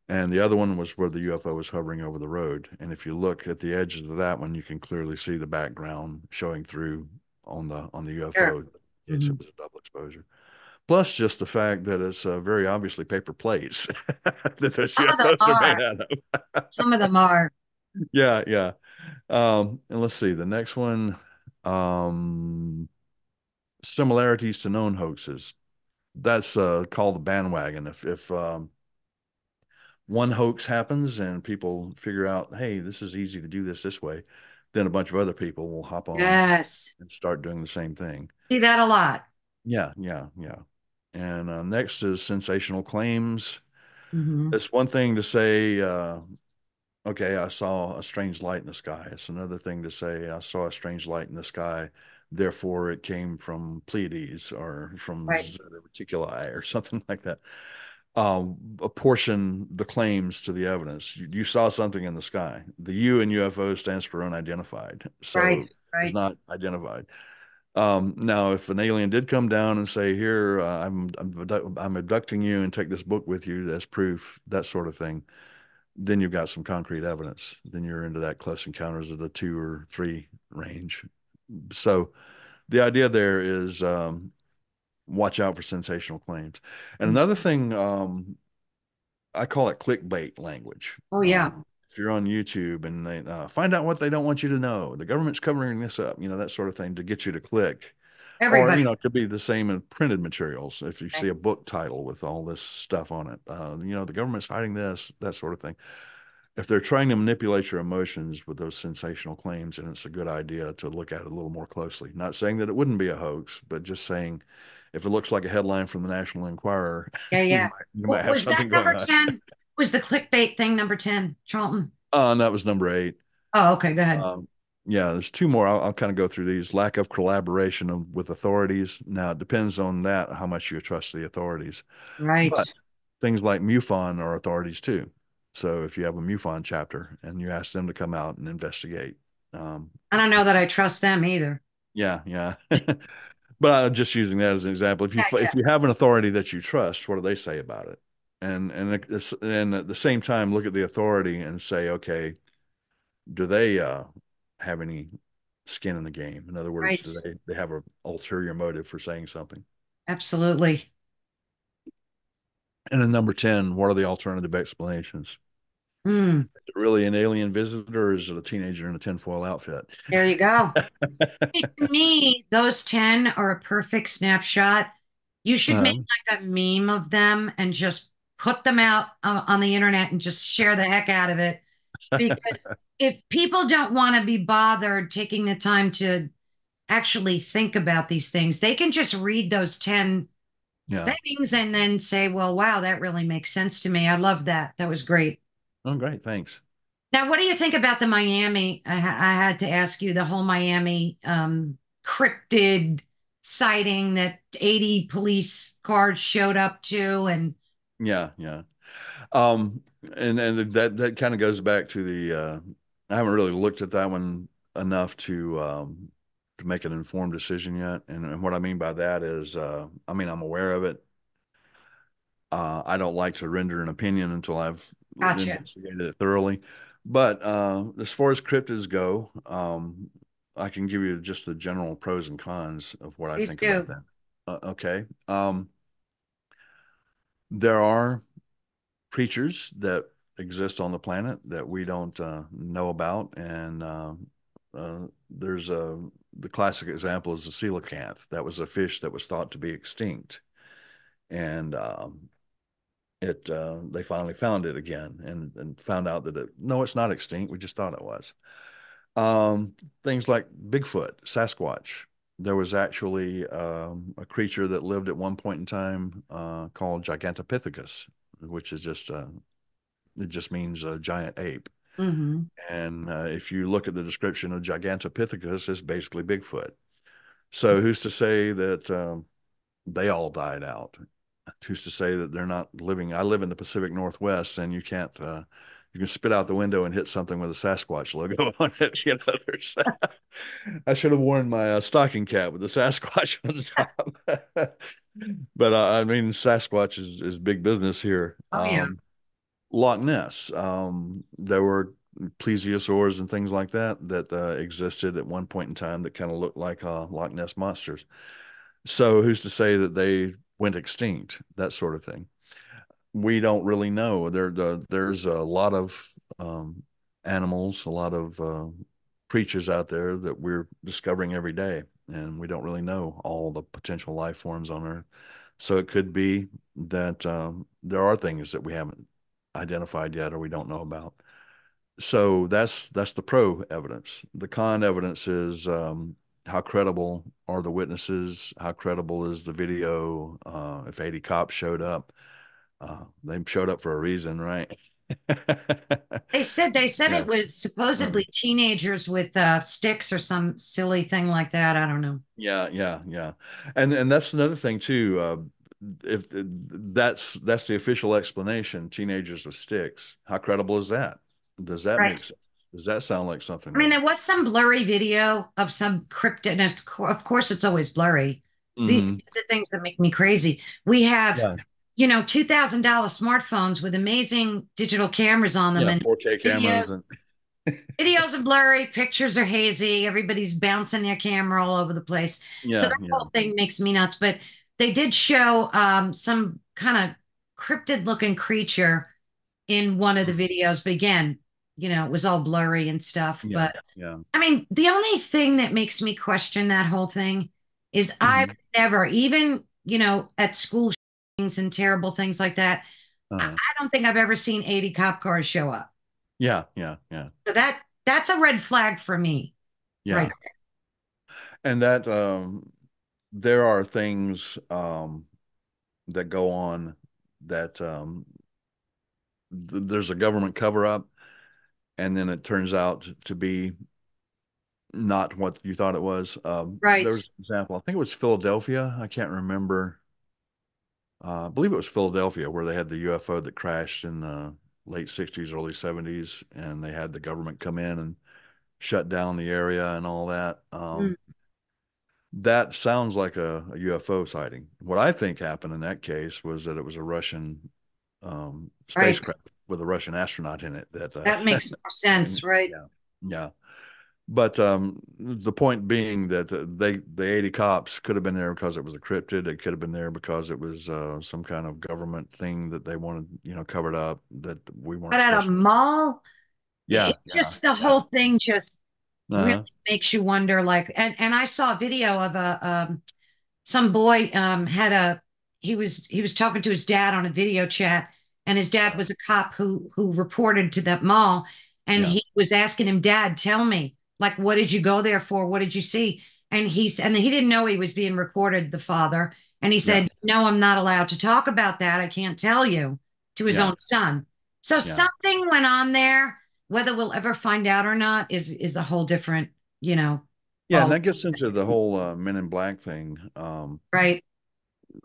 and the other one was where the UFO was hovering over the road. And if you look at the edges of that one, you can clearly see the background showing through on the on the UFO. Sure. It's mm-hmm. a double exposure. Plus, just the fact that it's uh, very obviously paper plates that those Some of them UFOs are made out of. Some of them are. Yeah, yeah. Um, and let's see, the next one, um, similarities to known hoaxes. That's uh, called the bandwagon. If if um, one hoax happens and people figure out, hey, this is easy to do this this way, then a bunch of other people will hop on Yes. and start doing the same thing. See that a lot. Yeah, yeah, yeah. And uh, next is sensational claims. hmm It's one thing to say, uh, okay, I saw a strange light in the sky. It's another thing to say, I saw a strange light in the sky. Therefore, it came from Pleiades or from Right. Reticuli or something like that. Um, apportion the claims to the evidence. You, you saw something in the sky. The U in UFO stands for unidentified. So Right. it's not identified. Um, now, if an alien did come down and say, "Here, uh, I'm I'm, I'm abducting you and take this book with you as proof," that sort of thing, then you've got some concrete evidence. Then you're into that close encounters of the two or three range. So the idea there is um, watch out for sensational claims. And Mm. another thing, um, I call it clickbait language. Oh, yeah. Um, if you're on YouTube and they uh, find out what they don't want you to know, the government's covering this up, you know, that sort of thing to get you to click. Everybody. Or, you know, it could be the same in printed materials. If you Right. see a book title with all this stuff on it, uh, you know, the government's hiding this, that sort of thing. If they're trying to manipulate your emotions with those sensational claims, and it's a good idea to look at it a little more closely. Not saying that it wouldn't be a hoax, but just saying if it looks like a headline from the National Enquirer, Yeah, you yeah. might, you Wa- might have was that something going number. 10? Was the clickbait thing number 10, Charlton? Uh, and that was number eight. Oh, okay. Go ahead. Um, yeah, there's two more. I'll, I'll kind of go through these. Lack of collaboration of, with authorities. Now, it depends on that, how much you trust the authorities. Right. But things like MUFON are authorities too. So if you have a MUFON chapter and you ask them to come out and investigate, um, I don't know that I trust them either. yeah, yeah. but I'm just using that as an example. If you Yeah, if you have an authority that you trust, what do they say about it? And and and at the same time, look at the authority and say, okay, do they uh, have any skin in the game? In other words, Right. do they they have an ulterior motive for saying something? Absolutely. And then number ten, what are the alternative explanations? Is it really an alien visitor, or is it a teenager in a tinfoil outfit? There you go. To me, those 10 are a perfect snapshot. You should make Um, like a meme of them and just put them out uh, on the internet and just share the heck out of it. Because if people don't want to be bothered taking the time to actually think about these things, they can just read those 10 yeah. things and then say, well, wow, that really makes sense to me. I love that. That was great. Oh, great. Thanks. Now, what do you think about the Miami? I, I had to ask you the whole Miami um, cryptid sighting that 80 police cars showed up to. And Yeah, yeah. Um, and and that that kind of goes back to the uh I haven't really looked at that one enough to um to make an informed decision yet. And, and what I mean by that is uh I mean I'm aware of it. Uh I don't like to render an opinion until I've Gotcha. investigated it thoroughly. But uh as far as cryptids go, um I can give you just the general pros and cons of what I Please think about do. that. Uh, okay. Um there are creatures that exist on the planet that we don't uh, know about. And uh, uh, there's a the classic example is the coelacanth. That was a fish that was thought to be extinct, and um, it uh, they finally found it again and and found out that it no, it's not extinct. We just thought it was. Um, things like Bigfoot, Sasquatch. There was actually um, a creature that lived at one point in time uh, called Gigantopithecus, which is just uh, it just means a giant ape. hmm And uh, if you look at the description of Gigantopithecus, it's basically Bigfoot. So who's to say that um, they all died out? Who's to say that they're not living? I live in the Pacific Northwest, and you can't. Uh, you can spit out the window and hit something with a Sasquatch logo on it. You know, there's. I should have worn my uh, stocking cap with the Sasquatch on the top. but uh, I mean, Sasquatch is is big business here. Oh, yeah. Um, Loch Ness. Um, there were plesiosaurs and things like that that uh, existed at one point in time that kind of looked like uh, Loch Ness monsters. So who's to say that they went extinct, that sort of thing. We don't really know. There, the, there's a lot of um, animals, a lot of uh, creatures out there that we're discovering every day, and we don't really know all the potential life forms on Earth. So it could be that um, there are things that we haven't identified yet or we don't know about. So that's that's the pro evidence. The con evidence is um, how credible are the witnesses? How credible is the video? Uh, if 80 cops showed up, uh, they showed up for a reason, right? they said they said yeah. it was supposedly teenagers with uh, sticks or some silly thing like that. I don't know. Yeah, yeah, yeah, and and that's another thing too. Uh, if that's that's the official explanation, teenagers with sticks. How credible is that? Does that right. make sense? Does that sound like something? I mean, there was some blurry video of some cryptid, and of course, it's always blurry. Mm-hmm. These are the things that make me crazy. We have, yeah. you know, two thousand dollar smartphones with amazing digital cameras on them, yeah, and 4K cameras. Videos, and... videos are blurry, pictures are hazy. Everybody's bouncing their camera all over the place. Yeah, so that whole thing makes me nuts. But they did show um, some kind of cryptid looking creature in one of the videos, but again, you know, it was all blurry and stuff. Yeah, but yeah, I mean, the only thing that makes me question that whole thing is mm-hmm. I've never, even, you know, at school things and terrible things like that, uh-huh. I, I don't think I've ever seen 80 cop cars show up. Yeah, yeah, yeah. So that that's a red flag for me. Yeah. Right and that um there are things um that go on that um th- there's a government cover up and then it turns out to be not what you thought it was. Um, right. There's an example. I think it was Philadelphia. I can't remember. Uh, I believe it was Philadelphia where they had the UFO that crashed in the late 60s, early 70s, and they had the government come in and shut down the area and all that. Um, mm. That sounds like a, a, UFO sighting. What I think happened in that case was that it was a Russian um, spacecraft right. With a Russian astronaut in it. That uh, that makes more sense, right? Yeah, yeah. But um, the point being that they the eighty cops could have been there because it was a cryptid. It could have been there because it was uh, some kind of government thing that they wanted, you know, covered up that we weren't. But at a mall, yeah, just the whole thing just uh-huh. really makes you wonder. Like, and and I saw a video of a um, some boy um, had a he was he was talking to his dad on a video chat and his dad was a cop who who reported to that mall and yeah. he was asking him dad tell me like what did you go there for? What did you see? And he's and he didn't know he was being recorded the father and he said yeah. no i'm not allowed to talk about that. I can't tell you to his yeah. own son. So something went on there. Whether we'll ever find out or not is is a whole different you know yeah and that gets into the whole uh, men in black thing um right.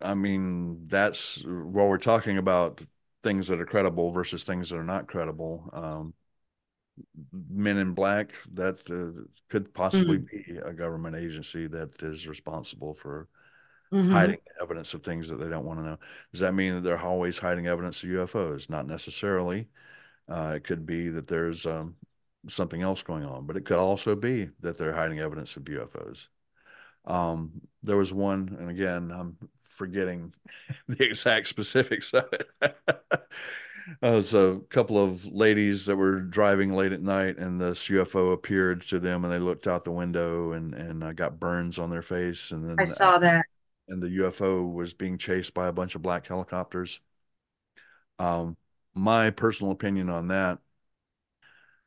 I mean, that's what we're talking about things that are credible versus things that are not credible. Um, Men in Black that uh, could possibly mm-hmm. be a government agency that is responsible for mm-hmm. hiding evidence of things that they don't want to know. Does that mean that they're always hiding evidence of UFOs? Not necessarily. Uh, it could be that there's um, something else going on, but it could also be that they're hiding evidence of UFOs. Um, there was one, and again, I'm forgetting the exact specifics of it. Uh, was a couple of ladies that were driving late at night, and this UFO appeared to them, and they looked out the window and and uh, got burns on their face. And then I saw that. And the UFO was being chased by a bunch of black helicopters. Um, my personal opinion on that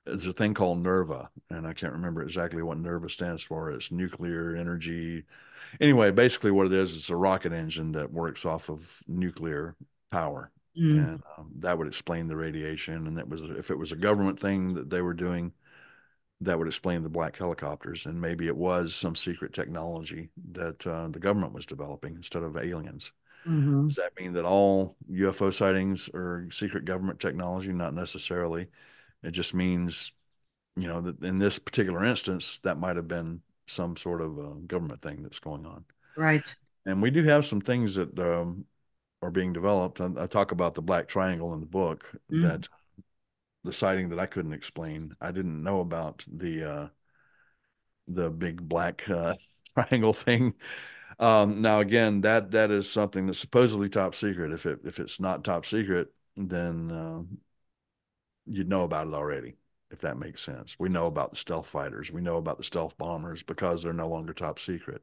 is a thing called NERVA, and I can't remember exactly what NERVA stands for. It's nuclear energy anyway, basically what it is, it's a rocket engine that works off of nuclear power. Mm. And um, that would explain the radiation. And that was, if it was a government thing that they were doing, that would explain the black helicopters. And maybe it was some secret technology that uh, the government was developing instead of aliens. Mm-hmm. Does that mean that all UFO sightings are secret government technology? Not necessarily. It just means, you know, that in this particular instance, that might have been some sort of uh, government thing that's going on. Right. And we do have some things that um, are being developed. I, I, talk about the Black Triangle in the book mm. that the sighting that I couldn't explain. I didn't know about the uh, the big black uh, triangle thing Um, now again, that that is something that's supposedly top secret. If it if it's not top secret, then uh, you'd know about it already. If that makes sense, we know about the stealth fighters, we know about the stealth bombers because they're no longer top secret.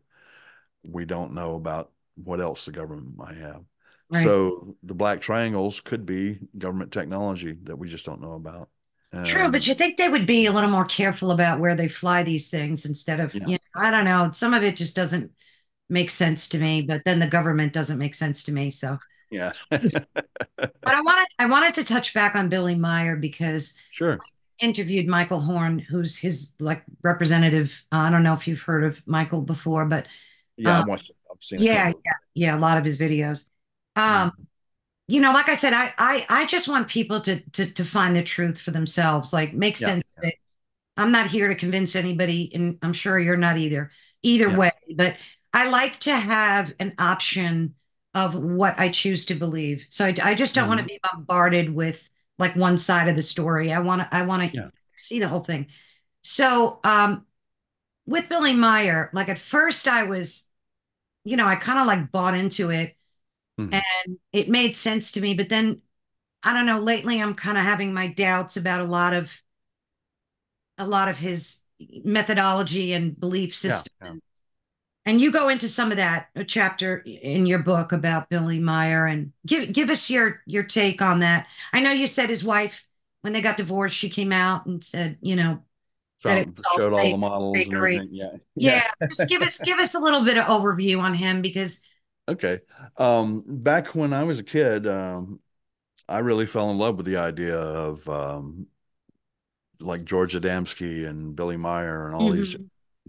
We don't know about what else the government might have. Right. So the black triangles could be government technology that we just don't know about. True, but you think they would be a little more careful about where they fly these things instead of, yeah. you know, I don't know. Some of it just doesn't make sense to me, but then the government doesn't make sense to me. So yeah. but I wanted I wanted to touch back on Billy Meier because sure interviewed Michael Horn, who's his like representative. Uh, I don't know if you've heard of Michael before, but yeah, um, I've watched. I've seen yeah, yeah, yeah, a lot of his videos. Um, mm-hmm you know, like I said, I I I just want people to to to find the truth for themselves. Like make yeah. sense of it. I'm not here to convince anybody, and I'm sure you're not either. Either yeah. way, but I like to have an option of what I choose to believe. So I, I just don't mm-hmm. want to be bombarded with like one side of the story. I want to I want to yeah. see the whole thing. So um with Billy Meier, like at first I was, you know, I kind of like bought into it Mm-hmm. And it made sense to me. But then I don't know, lately I'm kind of having my doubts about a lot of a lot of his methodology and belief system. Yeah, yeah. And you go into some of that a chapter in your book about Billy Meier and give give us your your take on that. I know you said his wife when they got divorced, she came out and said, you know, that showed all, all the models and everything. Yeah. Yeah. yeah. Just give us give us a little bit of overview on him because Okay. Um, back when I was a kid, um, I really fell in love with the idea of um, like George Adamski and Billy Meier and all mm-hmm. these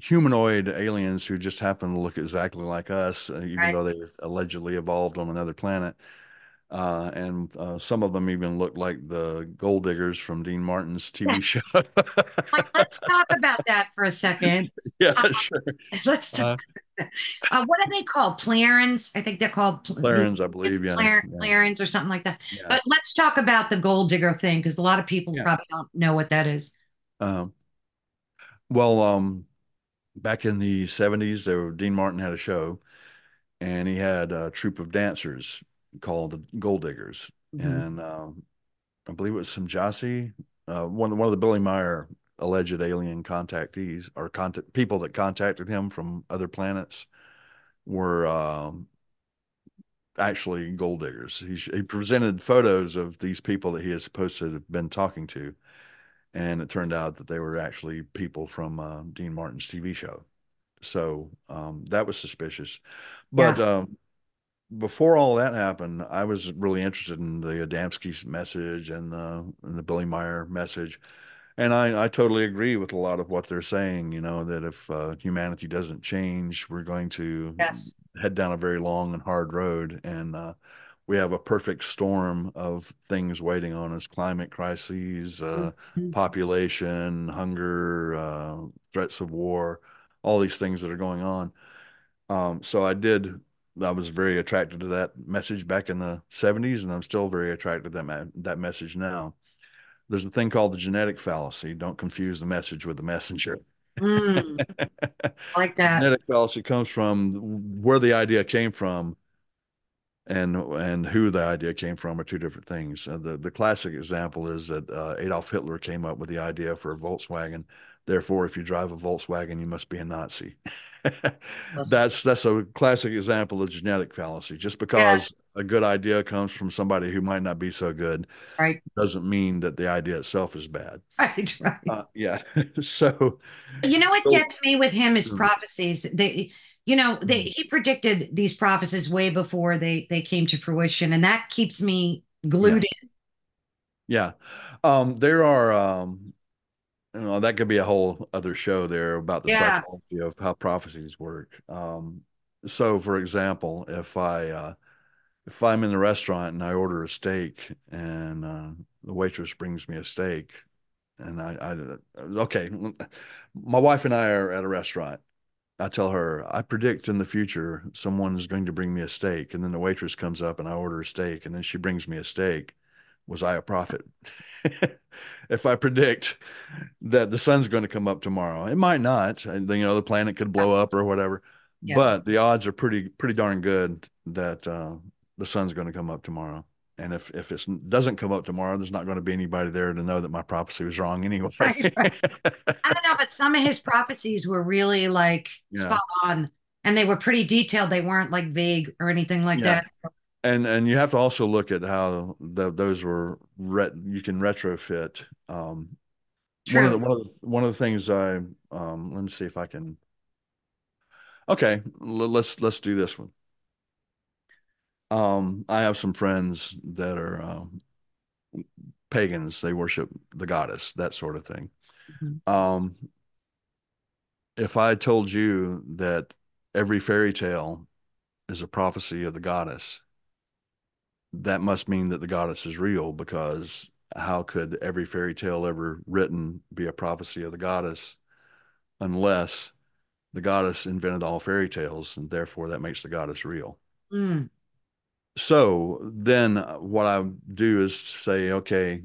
humanoid aliens who just happen to look exactly like us, uh, even right. though they allegedly evolved on another planet. Uh, and uh, some of them even look like the gold diggers from Dean Martin's TV yes. show. let's talk about that for a second. Yeah, uh, sure. Let's talk. Uh, what are they called? Plarians? I think they're called Plarians, I believe. Yeah. Clar- yeah. Plarians or something like that. Yeah. But let's talk about the gold digger thing because a lot of people yeah. probably don't know what that is. Um, well, um, back in the 70s, there were, Dean Martin had a show and he had a troupe of dancers called the Gold Diggers, mm-hmm. and um, I believe it was Semjase, uh, one one of the Billy Meier alleged alien contactees or contact people that contacted him from other planets were um, actually gold diggers. He, he presented photos of these people that he is supposed to have been talking to, and it turned out that they were actually people from uh, Dean Martin's TV show. So um, that was suspicious, but yeah. um, before all that happened, I was really interested in the Adamski message and the and the Billy Meier message, and I I totally agree with a lot of what they're saying. You know that if uh, humanity doesn't change, we're going to yes. head down a very long and hard road, and uh, we have a perfect storm of things waiting on us: climate crises, uh, mm-hmm. population, hunger, uh, threats of war, all these things that are going on. Um, so I did I was very attracted to that message back in the 70s, and I'm still very attracted to that, that message now. There's a thing called the genetic fallacy. Don't confuse the message with the messenger. Mm, like that. Genetic fallacy comes from where the idea came from and and who the idea came from are two different things. Uh, the the classic example is that uh, Adolf Hitler came up with the idea for a Volkswagen Therefore, if you drive a Volkswagen, you must be a Nazi. that's that's a classic example of genetic fallacy. Just because yeah. a good idea comes from somebody who might not be so good, right, doesn't mean that the idea itself is bad. Right, right. Uh, yeah. so, you know what so, gets me with him is mm. prophecies. They, you know, they, mm. he predicted these prophecies way before they they came to fruition, and that keeps me glued yeah. in. Yeah, um, there are um, you know that could be a whole other show there about the yeah. psychology of how prophecies work um, so for example if i uh, if i'm in the restaurant and i order a steak and uh, the waitress brings me a steak and I, I okay my wife and i are at a restaurant i tell her i predict in the future someone is going to bring me a steak and then the waitress comes up and i order a steak and then she brings me a steak was I a prophet? if I predict that the sun's going to come up tomorrow, it might not. You know, the planet could blow up or whatever. Yeah. but the odds are pretty pretty darn good that uh, the sun's going to come up tomorrow. And if if it doesn't come up tomorrow, there's not going to be anybody there to know that my prophecy was wrong anyway. Right, right. I don't know, but some of his prophecies were really like Yeah. spot on, and they were pretty detailed. They weren't like vague or anything like Yeah. that. and and you have to also look at how the, those were ret- you can retrofit. Um, one of the one of the, one of the things I um, let me see if I can. Okay, let's let's do this one. Um, I have some friends that are um, pagans. They worship the goddess, that sort of thing. Mhm. Um, if I told you that every fairy tale is a prophecy of the goddess, that must mean that the goddess is real because how could every fairy tale ever written be a prophecy of the goddess unless the goddess invented all fairy tales and therefore that makes the goddess real? Mm, So then what I do is say, okay,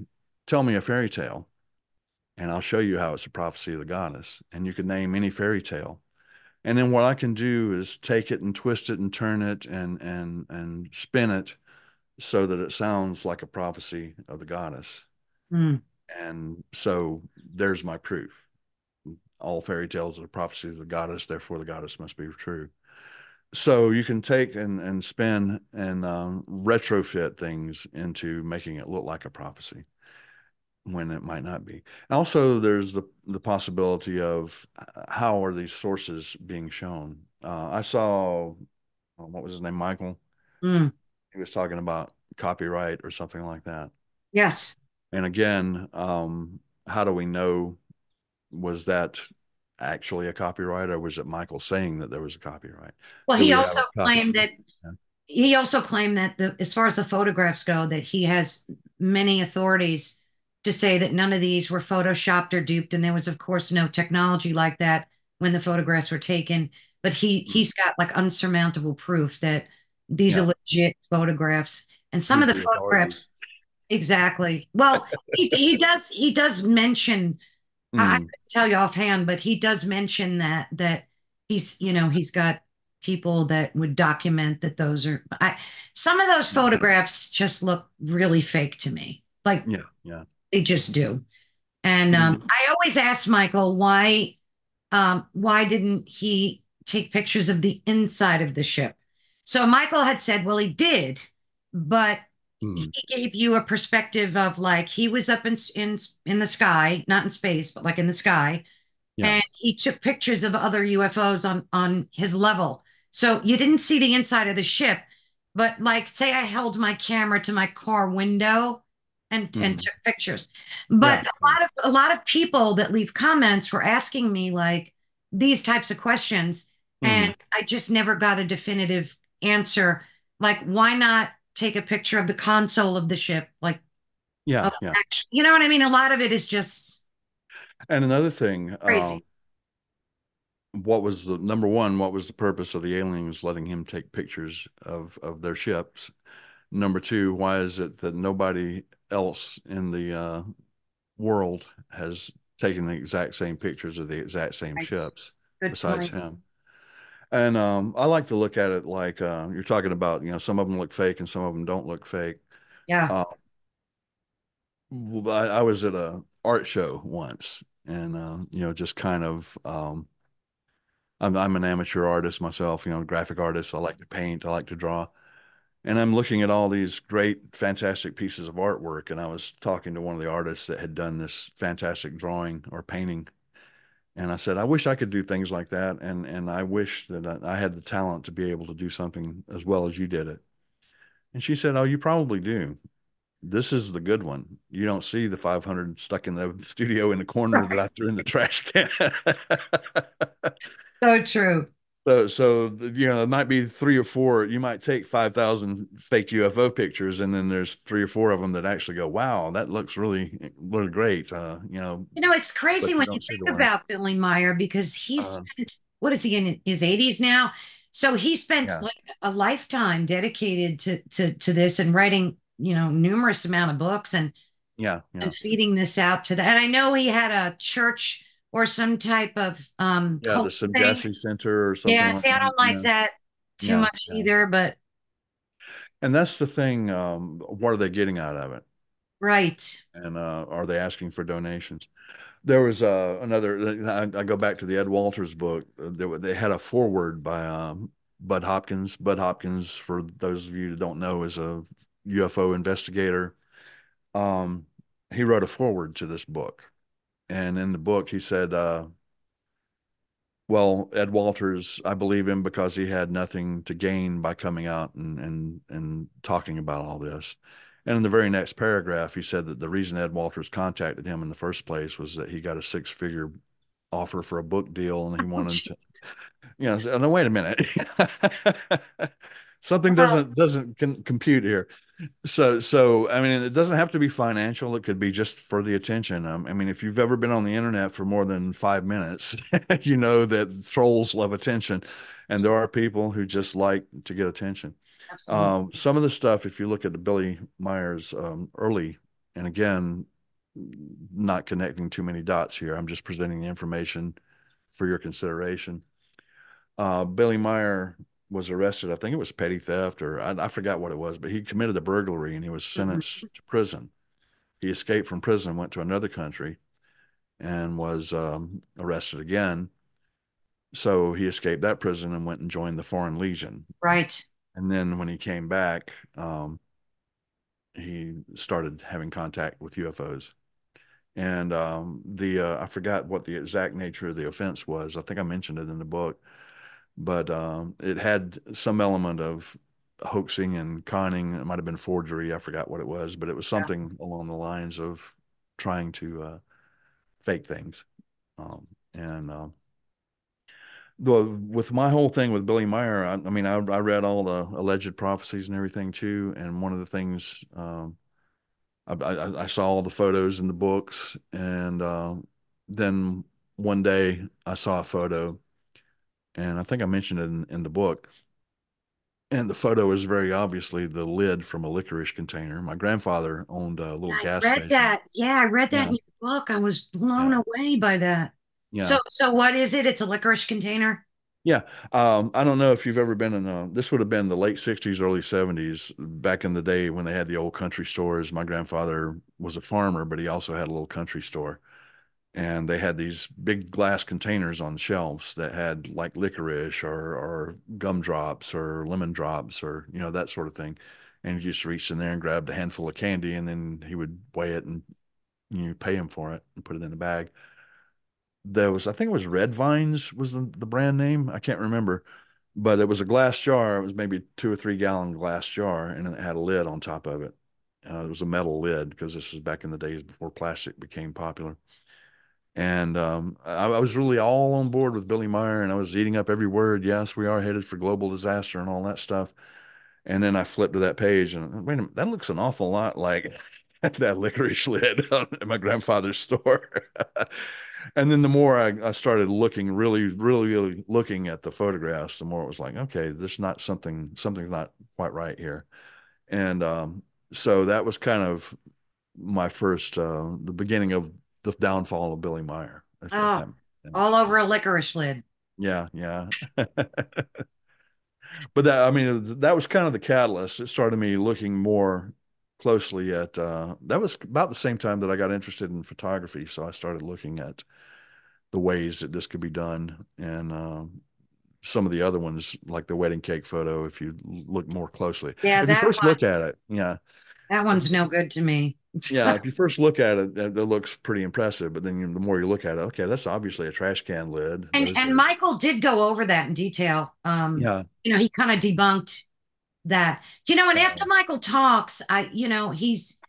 tell me a fairy tale and I'll show you how it's a prophecy of the goddess. And you can name any fairy tale. And then what I can do is take it and twist it and turn it and and and spin it so that it sounds like a prophecy of the goddess. mm, And so there's my proof. All fairy tales are prophecies of the goddess, therefore the goddess must be true. So you can take and, and spin and um, retrofit things into making it look like a prophecy when it might not be. Also, there's the the possibility of uh, how are these sources being shown. Uh, I saw uh, what was his name, Michael. mm. He was talking about copyright or something like that. Yes. And again, um, how do we know was that actually a copyright or was it Michael saying that there was a copyright? Well, Do he we also claimed that Yeah. he also claimed that the as far as the photographs go, that he has many authorities to say that none of these were photoshopped or duped, and there was, of course, no technology like that when the photographs were taken. But he hmm. he's got like unsurmountable proof that these Yeah. are legit photographs, and some of the photographs exactly. Well, he he does he does mention I, I Mm, couldn't tell you offhand, but he does mention that that he's you know he's got people that would document that those are I some of those photographs just look really fake to me. Like yeah, yeah. they just do. And um, I always ask Michael why um, why didn't he take pictures of the inside of the ship? So Michael had said, well, he did, but Mm, he gave you a perspective of like he was up in in in the sky, not in space, but like in the sky, Yeah. and he took pictures of other UFOs on on his level. So you didn't see the inside of the ship, but like say I held my camera to my car window and and Mhm. took pictures. But Yeah. a lot of a lot of people that leave comments were asking me like these types of questions, Mhm. and I just never got a definitive answer. Like, why not take a picture of the console of the ship? Like, yeah, yeah. you know what I mean? A lot of it is just And another thing, Crazy. um, what was the number one? What was the purpose of the aliens letting him take pictures of of their ships? Number two, why is it that nobody else in the uh, world has taken the exact same pictures of the exact same Right. ships good besides point. him? And um, I like to look at it like uh, you're talking about, you know, some of them look fake and some of them don't look fake. Yeah. Uh, I, I was at a art show once, and uh, you know, just kind of, um, I'm I'm an amateur artist myself, you know, graphic artist. I like to paint, I like to draw, and I'm looking at all these great, fantastic pieces of artwork. And I was talking to one of the artists that had done this fantastic drawing or painting, and I said, I wish I could do things like that, and and I wish that I, I had the talent to be able to do something as well as you did it. And she said, Oh, you probably do this is the good one. You don't see the 500 stuck in the studio in the corner that I threw in the trash can. So true. So, so you know, it might be three or four. You might take 5,000 fake UFO pictures, and then there's three or four of them that actually go, "Wow, that looks really, really great." Uh, you know, You know, it's crazy when you think about Billy Meier because he Uh, spent, what is he in his 80s now? So he spent Yeah. like a lifetime dedicated to to to this and writing, you know, numerous amount of books and yeah, yeah, and feeding this out to that. And I know he had a church or some type of um Yeah, the Semjase Center or something Yeah, like see, I don't like Yeah. that too Yeah, much yeah. either, but And that's the thing. Um, what are they getting out of it? right. And uh, are they asking for donations? There was uh, another. I, I go back to the Ed Walters book. They, they had a foreword by um, Bud Hopkins. Bud Hopkins, for those of you that don't know, is a UFO investigator. Um, he wrote a foreword to this book, and in the book he said, uh, "Well, Ed Walters, I believe him because he had nothing to gain by coming out and and and talking about all this." And in the very next paragraph, he said that the reason Ed Walters contacted him in the first place was that he got a six figure offer for a book deal and he wanted to, you know, so, no, wait a minute. Something doesn't doesn't can, compute here. So so I mean, it doesn't have to be financial. It could be just for the attention. Um, I mean, if you've ever been on the internet for more than five minutes, you know that trolls love attention, and there are people who just like to get attention. Um, some of the stuff, if you look at the Billy Meier's um, early, and again, not connecting too many dots here, I'm just presenting the information for your consideration. Uh, Billy Meier was arrested. I think it was petty theft, or I, I forgot what it was, but he committed a burglary and he was sentenced mm-hmm. to prison. He escaped from prison, went to another country, and was um, arrested again. So he escaped that prison and went and joined the Foreign Legion. Right. And then when he came back, um, he started having contact with UFOs. And um, the uh, I forgot what the exact nature of the offense was. I think I mentioned it in the book, but um, it had some element of hoaxing and conning. It might have been forgery. I forgot what it was, but it was something yeah. along the lines of trying to uh, fake things. Um, and um, the with my whole thing with Billy Meier, I, I mean, I, I, read all the alleged prophecies and everything too. And one of the things um, I, I, I, saw all the photos in the books, and uh, then one day I saw a photo, and I think I mentioned it in, in the book. And the photo is very obviously the lid from a licorice container. My grandfather owned a little I gas read station. that. Yeah, I read that yeah. in your book. I was blown yeah. away by that. Yeah. So, so what is it? It's a licorice container. Yeah. Um, I don't know if you've ever been in the, this would have been the late 60s, early 70s, back in the day when they had the old country stores. My grandfather was a farmer, but he also had a little country store. And they had these big glass containers on shelves that had like licorice or, or gumdrops or lemon drops or, you know, that sort of thing. And you just reached in there and grabbed a handful of candy and then he would weigh it and you pay him for it and put it in the bag there was I think it was Red Vines was the, the brand name. I can't remember, but it was a glass jar. It was maybe two or three gallon glass jar, and it had a lid on top of it. Uh, it was a metal lid because this was back in the days before plastic became popular. And um, I, I, was really all on board with Billy Meier, and I was eating up every word. Yes, we are headed for global disaster and all that stuff. And then I flipped to that page, and wait a minute, that looks an awful lot like that licorice lid at my grandfather's store and then the more I, I, started looking, really, really, really looking at the photographs, the more it was like, okay, there's not something, something's not quite right here. And um, so that was kind of my first, uh, the beginning of the downfall of Billy Meier. Oh, all over a licorice lid. Yeah, yeah. but that, I mean, that was kind of the catalyst. It started me looking more closely at uh, that was about the same time that I got interested in photography. So I started looking at the ways that this could be done and um, some of the other ones like the wedding cake photo if you look more closely yeah if you first one, look at it yeah that one's no good to me yeah if you first look at it it, looks pretty impressive but then you, the more you look at it okay that's obviously a trash can lid and, and michael did go over that in detail um yeah you know he kind of debunked that you know and after michael talks i you know he's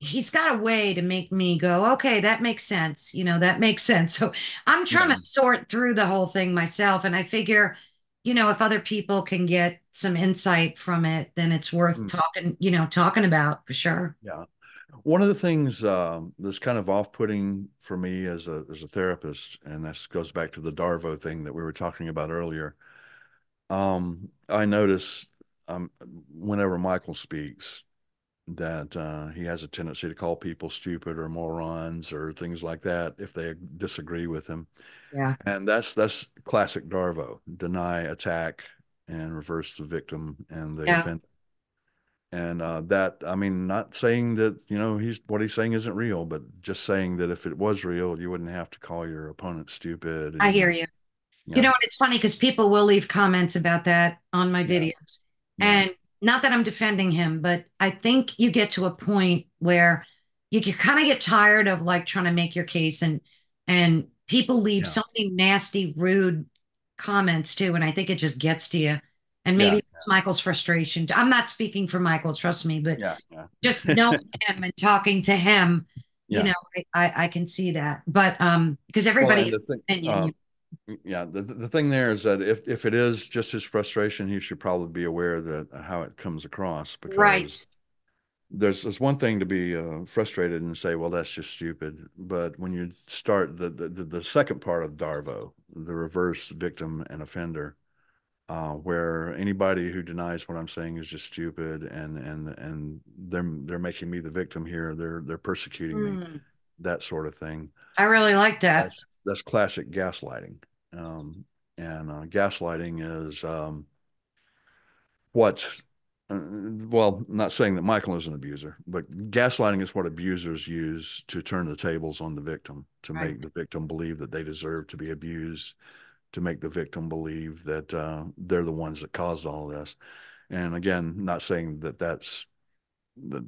he's got a way to make me go, okay, that makes sense. You know, that makes sense. So I'm trying yeah. to sort through the whole thing myself. And I figure, you know, if other people can get some insight from it, then it's worth mm. talking, you know, talking about for sure. Yeah. One of the things um, that's kind of off-putting for me as a as a therapist, and this goes back to the Darvo thing that we were talking about earlier. Um, I notice um, whenever Michael speaks, that uh, he has a tendency to call people stupid or morons or things like that if they disagree with him. Yeah. And that's that's classic Darvo: deny, attack, and reverse the victim and the Yeah. offender. And uh, that, I mean, not saying that you know he's what he's saying isn't real, but just saying that if it was real, you wouldn't have to call your opponent stupid. I hear you. Yeah. You know, and it's funny because people will leave comments about that on my videos. Yeah. And not that I'm defending him, but I think you get to a point where you can kind of get tired of like trying to make your case and and people leave Yeah. so many nasty, rude comments too. And I think it just gets to you. And maybe Yeah. it's Michael's frustration. I'm not speaking for Michael, trust me, but yeah, yeah, just knowing him and talking to him, Yeah. you know, I, I, I can see that. But um, because Well, everybody has thing- opinion. uh, yeah. The, the thing there is that if if it is just his frustration, he should probably be aware that how it comes across because right. there's there's one thing to be uh, frustrated and say, well, that's just stupid. But when you start the the, the second part of DARVO, the reverse victim and offender, uh, where anybody who denies what I'm saying is just stupid and and and they're they're making me the victim here. They're they're persecuting me. Hmm. That sort of thing. I really like that. That's that's classic gaslighting. Um, and uh, gaslighting is um, what uh, well, not saying that Michael is an abuser, but gaslighting is what abusers use to turn the tables on the victim, to Right. make the victim believe that they deserve to be abused, to make the victim believe that uh, they're the ones that caused all this. And again, not saying that that's the,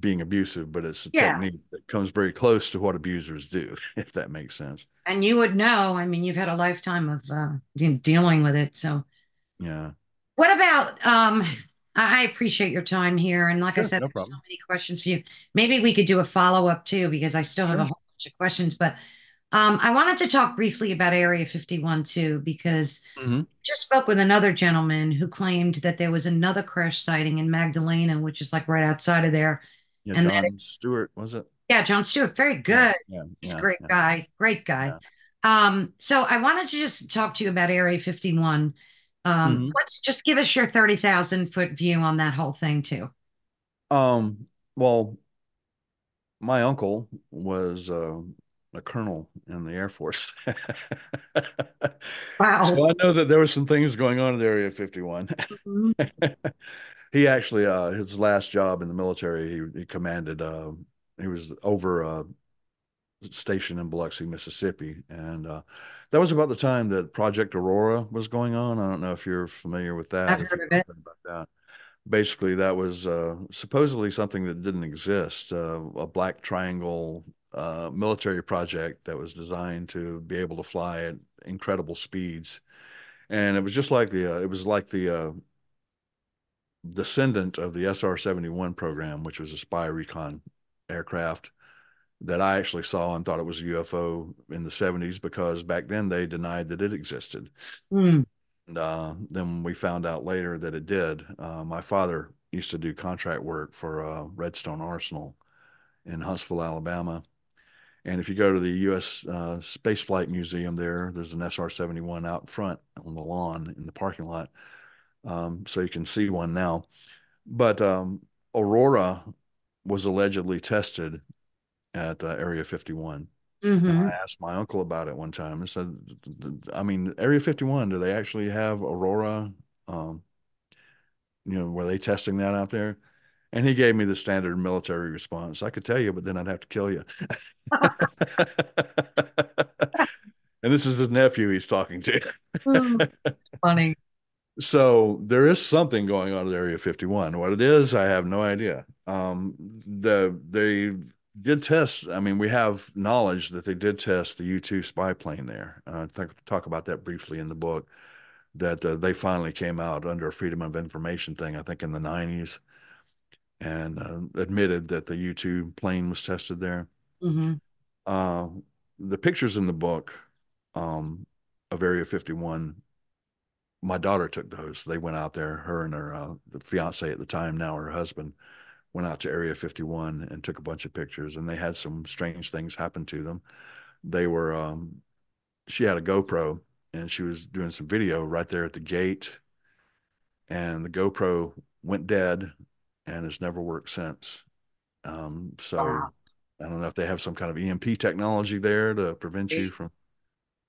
being abusive, but it's a Yeah. technique that comes very close to what abusers do, if that makes sense. And you would know. I mean, you've had a lifetime of uh, dealing with it. So, Yeah. what about? Um, I appreciate your time here, and like I said, no there's so many questions for you. Maybe we could do a follow up too, because I still have a whole bunch of questions. But um, I wanted to talk briefly about Area 51 too, because Mhm. just spoke with another gentleman who claimed that there was another crash sighting in Magdalena, which is like right outside of there. Yeah, And that John Stewart, was it? Yeah, John Stewart, very good. Yeah. He's a yeah, great yeah. guy, great guy. Yeah. Um, so I wanted to just talk to you about Area 51. Um, Mhm. let's just give us your 30,000 foot view on that whole thing too. Um, well, my uncle was uh, a colonel in the Air Force. Wow. So I know that there were some things going on at Area 51. Mhm. he actually, uh, his last job in the military, he, he commanded, uh, he was over a station in Biloxi, Mississippi. And uh, that was about the time that Project Aurora was going on. I don't know if you're familiar with that. I've heard of it. about that. Basically, that was uh, supposedly something that didn't exist, uh, a black triangle uh, military project that was designed to be able to fly at incredible speeds. And it was just like the, uh, it was like the uh, descendant of the SR 71 program, which was a spy recon aircraft that I actually saw and thought it was a UFO in the 70s because back then they denied that it existed. Mm, And uh, then we found out later that it did. Uh, my father used to do contract work for uh, Redstone Arsenal in Huntsville, Alabama. And if you go to the U.S. Uh, Space Flight Museum there, there's an SR 71 out front on the lawn in the parking lot. Um, so you can see one now. But um, Aurora was allegedly tested at uh, Area 51. And mhm. I asked my uncle about it one time and said, I mean, Area 51, do they actually have Aurora? Um, you know, were they testing that out there? And he gave me the standard military response. I could tell you, but then I'd have to kill you. and this is his nephew he's talking to. Mm, Funny. So there is something going on at Area 51. What it is, I have no idea. Um, the they did test. I mean, we have knowledge that they did test the U-2 spy plane there. Uh, I think talk about that briefly in the book. That uh, they finally came out under a Freedom of Information thing. I think in the 90s, and uh, admitted that the U-2 plane was tested there. Mhm. Uh, the pictures in the book um, of Area 51 my daughter took those. They went out there. Her and her uh, fiance at the time, now her husband, went out to Area 51 and took a bunch of pictures. And they had some strange things happen to them. They were, um, she had a GoPro and she was doing some video right there at the gate. And the GoPro went dead. And it's never worked since. Um, so Wow. I don't know if they have some kind of EMP technology there to prevent you from,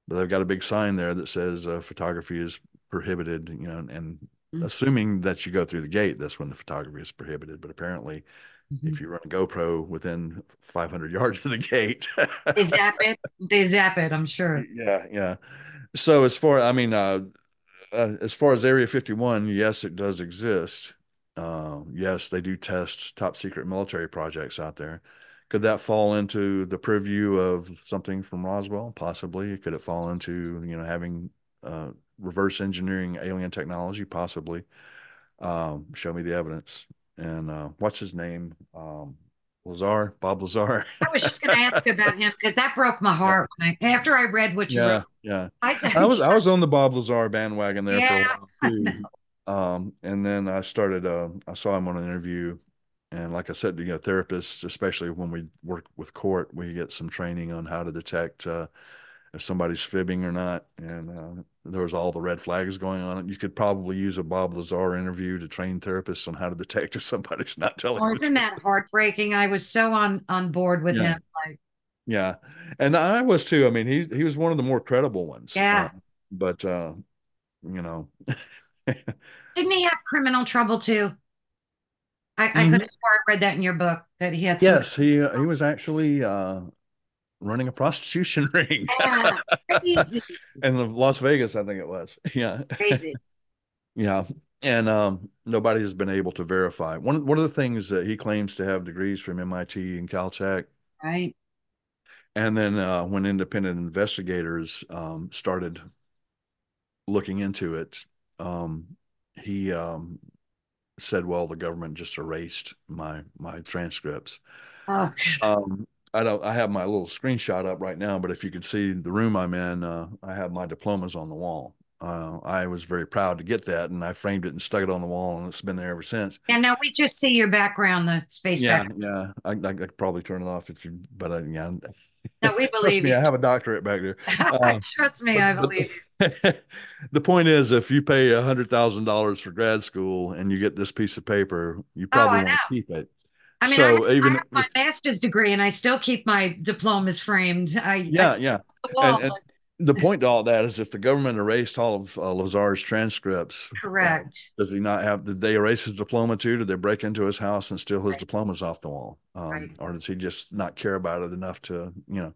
but they've got a big sign there that says uh, photography is prohibited, you know, and Mm. assuming that you go through the gate, that's when the photography is prohibited. But apparently, Mhm. if you run a GoPro within 500 yards of the gate, They zap it. They zap it, I'm sure. yeah, yeah. So as far, I mean, uh, uh, as far as Area 51, yes, it does exist. Uh, yes, they do test top secret military projects out there. Could that fall into the purview of something from Roswell? Possibly. Could it fall into, you know, having uh, reverse engineering alien technology? Possibly. Um, show me the evidence. And uh, what's his name? Um, Lazar, Bob Lazar. I was just going to ask about him because that broke my heart when I, after I read what you yeah, wrote. yeah. I, I was I was on the Bob Lazar bandwagon there Yeah, for a while too. Um, and then I started. Uh, I saw him on an interview, and like I said, you know, therapists, especially when we work with court, we get some training on how to detect uh, if somebody's fibbing or not. And uh, there was all the red flags going on. You could probably use a Bob Lazar interview to train therapists on how to detect if somebody's not telling. Oh, isn't that heartbreaking? I was so on on board with Yeah. him. Like, Yeah, and I was too. I mean, he he was one of the more credible ones. Yeah. Uh, but uh, you know, didn't he have criminal trouble too? I, I Mhm. could have swore I read that in your book that he had yes, he uh, he was actually uh, running a prostitution ring Yeah, crazy, in Las Vegas, I think it was. Yeah, crazy. yeah, and um, nobody has been able to verify. One one of the things that he claims to have degrees from MIT and Caltech, Right. and then uh, when independent investigators um, started looking into it, um, he um, said, "Well, the government just erased my my transcripts." Oh, Um, I don't. I have my little screenshot up right now, but if you could see the room I'm in, uh, I have my diplomas on the wall. Uh, I was very proud to get that, and I framed it and stuck it on the wall, and it's been there ever since. yeah. now we just see your background, the space Yeah, background. yeah. I, I could probably turn it off if you, but uh, yeah. No, we Trust believe me, you. I have a doctorate back there. Uh, Trust me, I believe the, the point is, if you pay a hundred thousand dollars for grad school and you get this piece of paper, you probably Oh, want to keep it. I mean, so I, even I have my master's degree and I still keep my diplomas framed. I, yeah, I yeah. And, and the point to all that is, if the government erased all of uh, Lazar's transcripts, uh, correct. does he not have? Did they erase his diploma too? Did they break into his house and steal his Right. diplomas off the wall? Um, Right. Or does he just not care about it enough to, you know?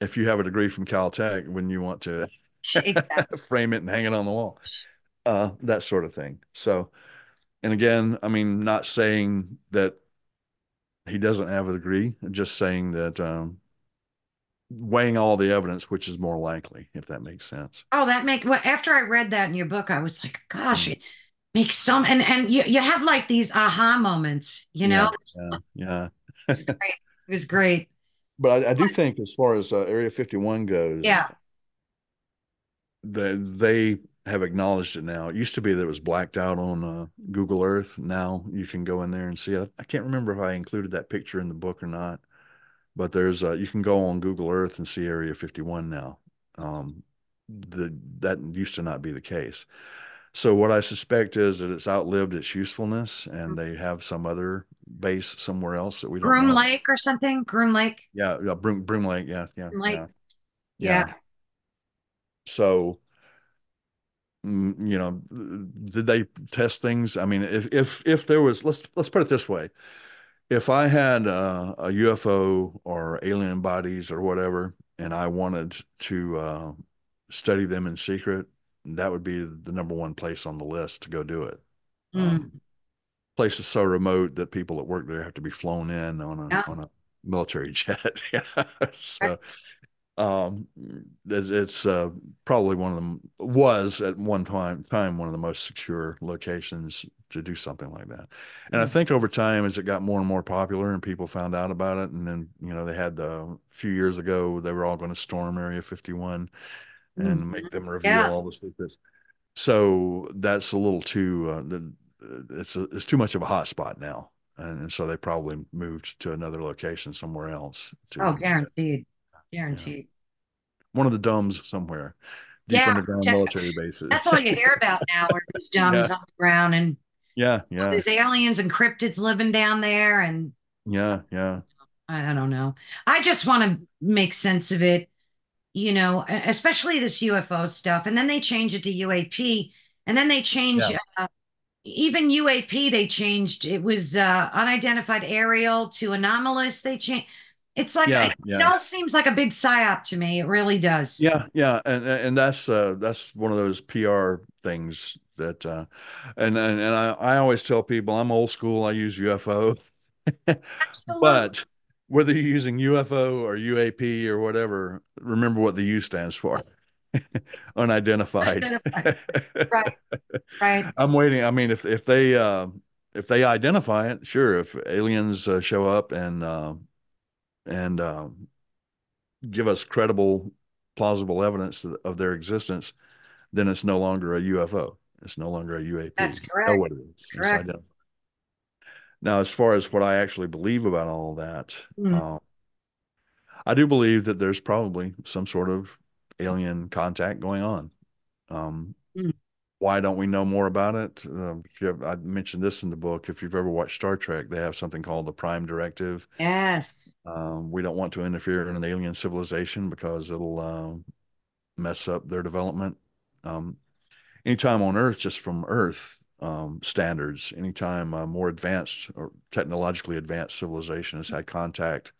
If you have a degree from Caltech, wouldn't you want to Exactly. frame it and hang it on the wall? Uh, that sort of thing. So, and again, I mean, not saying that he doesn't have a degree, just saying that um, weighing all the evidence, which is more likely, if that makes sense. Oh, that make well after I read that in your book, I was like, gosh, it makes some and and you you have like these aha moments, you know? Yeah, yeah. It was great. It was great. But I, I do think, as far as uh, Area 51 goes, Yeah. they they have acknowledged it now. It used to be that it was blacked out on uh, Google Earth. Now you can go in there and see it. I can't remember if I included that picture in the book or not, but there's uh, you can go on Google Earth and see Area 51 now. Um, the that used to not be the case. So what I suspect is that it's outlived its usefulness, and they have some other base somewhere else that we don't Groom know. Lake or something? Groom Lake? Yeah, yeah, Broom, Broom Lake. Yeah, yeah, Broom Lake. yeah. Yeah. So, mm, you know, did they test things? I mean, if if if there was, let's let's put it this way: if I had uh, a UFO or alien bodies or whatever, and I wanted to uh, study them in secret, that would be the number one place on the list to go do it. Mm. Um, place is so remote that people that work there have to be flown in on a Yeah. on a military jet. so um it's, it's uh, probably one of them was at one time time one of the most secure locations to do something like that and i Mm. think over time as it got more and more popular and people found out about it and then you know they had the a few years ago they were all going to storm area 51 and Mhm. make them reveal Yeah. all the secrets so that's a little too uh, the, it's a, it's too much of a hot spot now and, and so they probably moved to another location somewhere else to Oh, guaranteed. Guaranteed. one of the domes somewhere deep Yeah, underground check- military bases That's all you hear about now are these DUMBs Yeah. on the ground and Yeah, Well, yeah, there's aliens and cryptids living down there, and yeah, yeah, I, I don't know. I just want to make sense of it, you know, especially this UFO stuff. And then they change it to UAP, and then they change yeah, uh, even UAP. They changed it was uh, unidentified aerial to anomalous. They changed. It's like yeah, it, it all seems like a big psyop to me. It really does. Yeah, yeah, and and that's uh that's one of those PR things that uh and and, and I, I always tell people I'm old school, I use UFO. Absolutely. But whether you're using UFO or UAP or whatever, remember what the U stands for. Unidentified. unidentified. Right. Right. I'm waiting. I mean, if if they uh if they identify it, sure. If aliens uh, show up and uh, and um give us credible, plausible evidence of their existence, then it's no longer a UFO. It's no longer a That's UAP. know correct. That's. It's correct. Now, as far as what I actually believe about all of that, Mm, um, I do believe that there's probably some sort of alien contact going on. Um, mm. Why don't we know more about it? Uh, if you have, I mentioned this in the book. If you've ever watched Star Trek, they have something called the Prime Directive. Yes. Um, we don't want to interfere in an alien civilization because it'll uh, mess up their development. Um, anytime on Earth, just from Earth um, standards, anytime a more advanced or technologically advanced civilization has had contact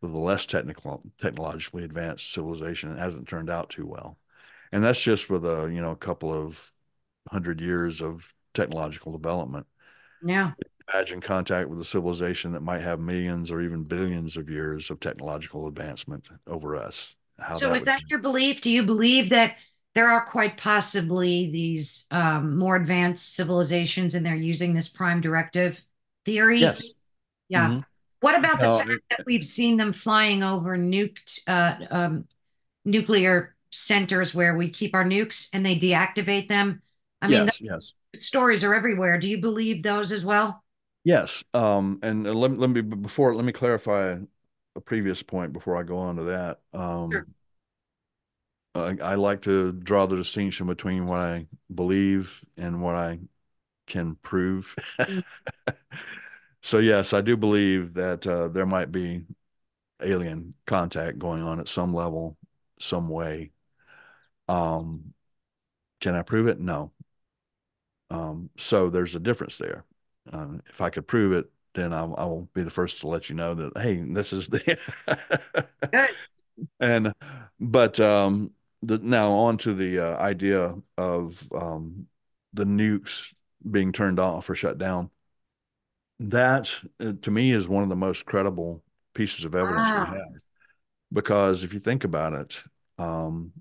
with a less technical, technologically advanced civilization, it hasn't turned out too well. And that's just with a you know a couple of hundred years of technological development. Yeah. Imagine contact with a civilization that might have millions or even billions of years of technological advancement over us. How So that is would that your belief? Do you believe that there are quite possibly these um, more advanced civilizations and they're using this prime directive theory? yes. Yeah. Mm-hmm. What about the No, fact that we've seen them flying over nuked uh, um, nuclear centers where we keep our nukes and they deactivate them? I mean, yes, yes. stories are everywhere. Do you believe those as well? Yes. Um, and uh, let, let me before let me clarify a previous point before I go on to that. Sure. Um, I, I like to draw the distinction between what I believe and what I can prove. Mm, so yes, I do believe that uh, there might be alien contact going on at some level, some way. Um, can I prove it? No. Um, so there's a difference there. Um, if I could prove it, then I'll, I will be the first to let you know that hey, this is the and but um, the, now on to the uh, idea of um, the nukes being turned off or shut down. That uh, to me is one of the most credible pieces of evidence we have because if you think about it, um,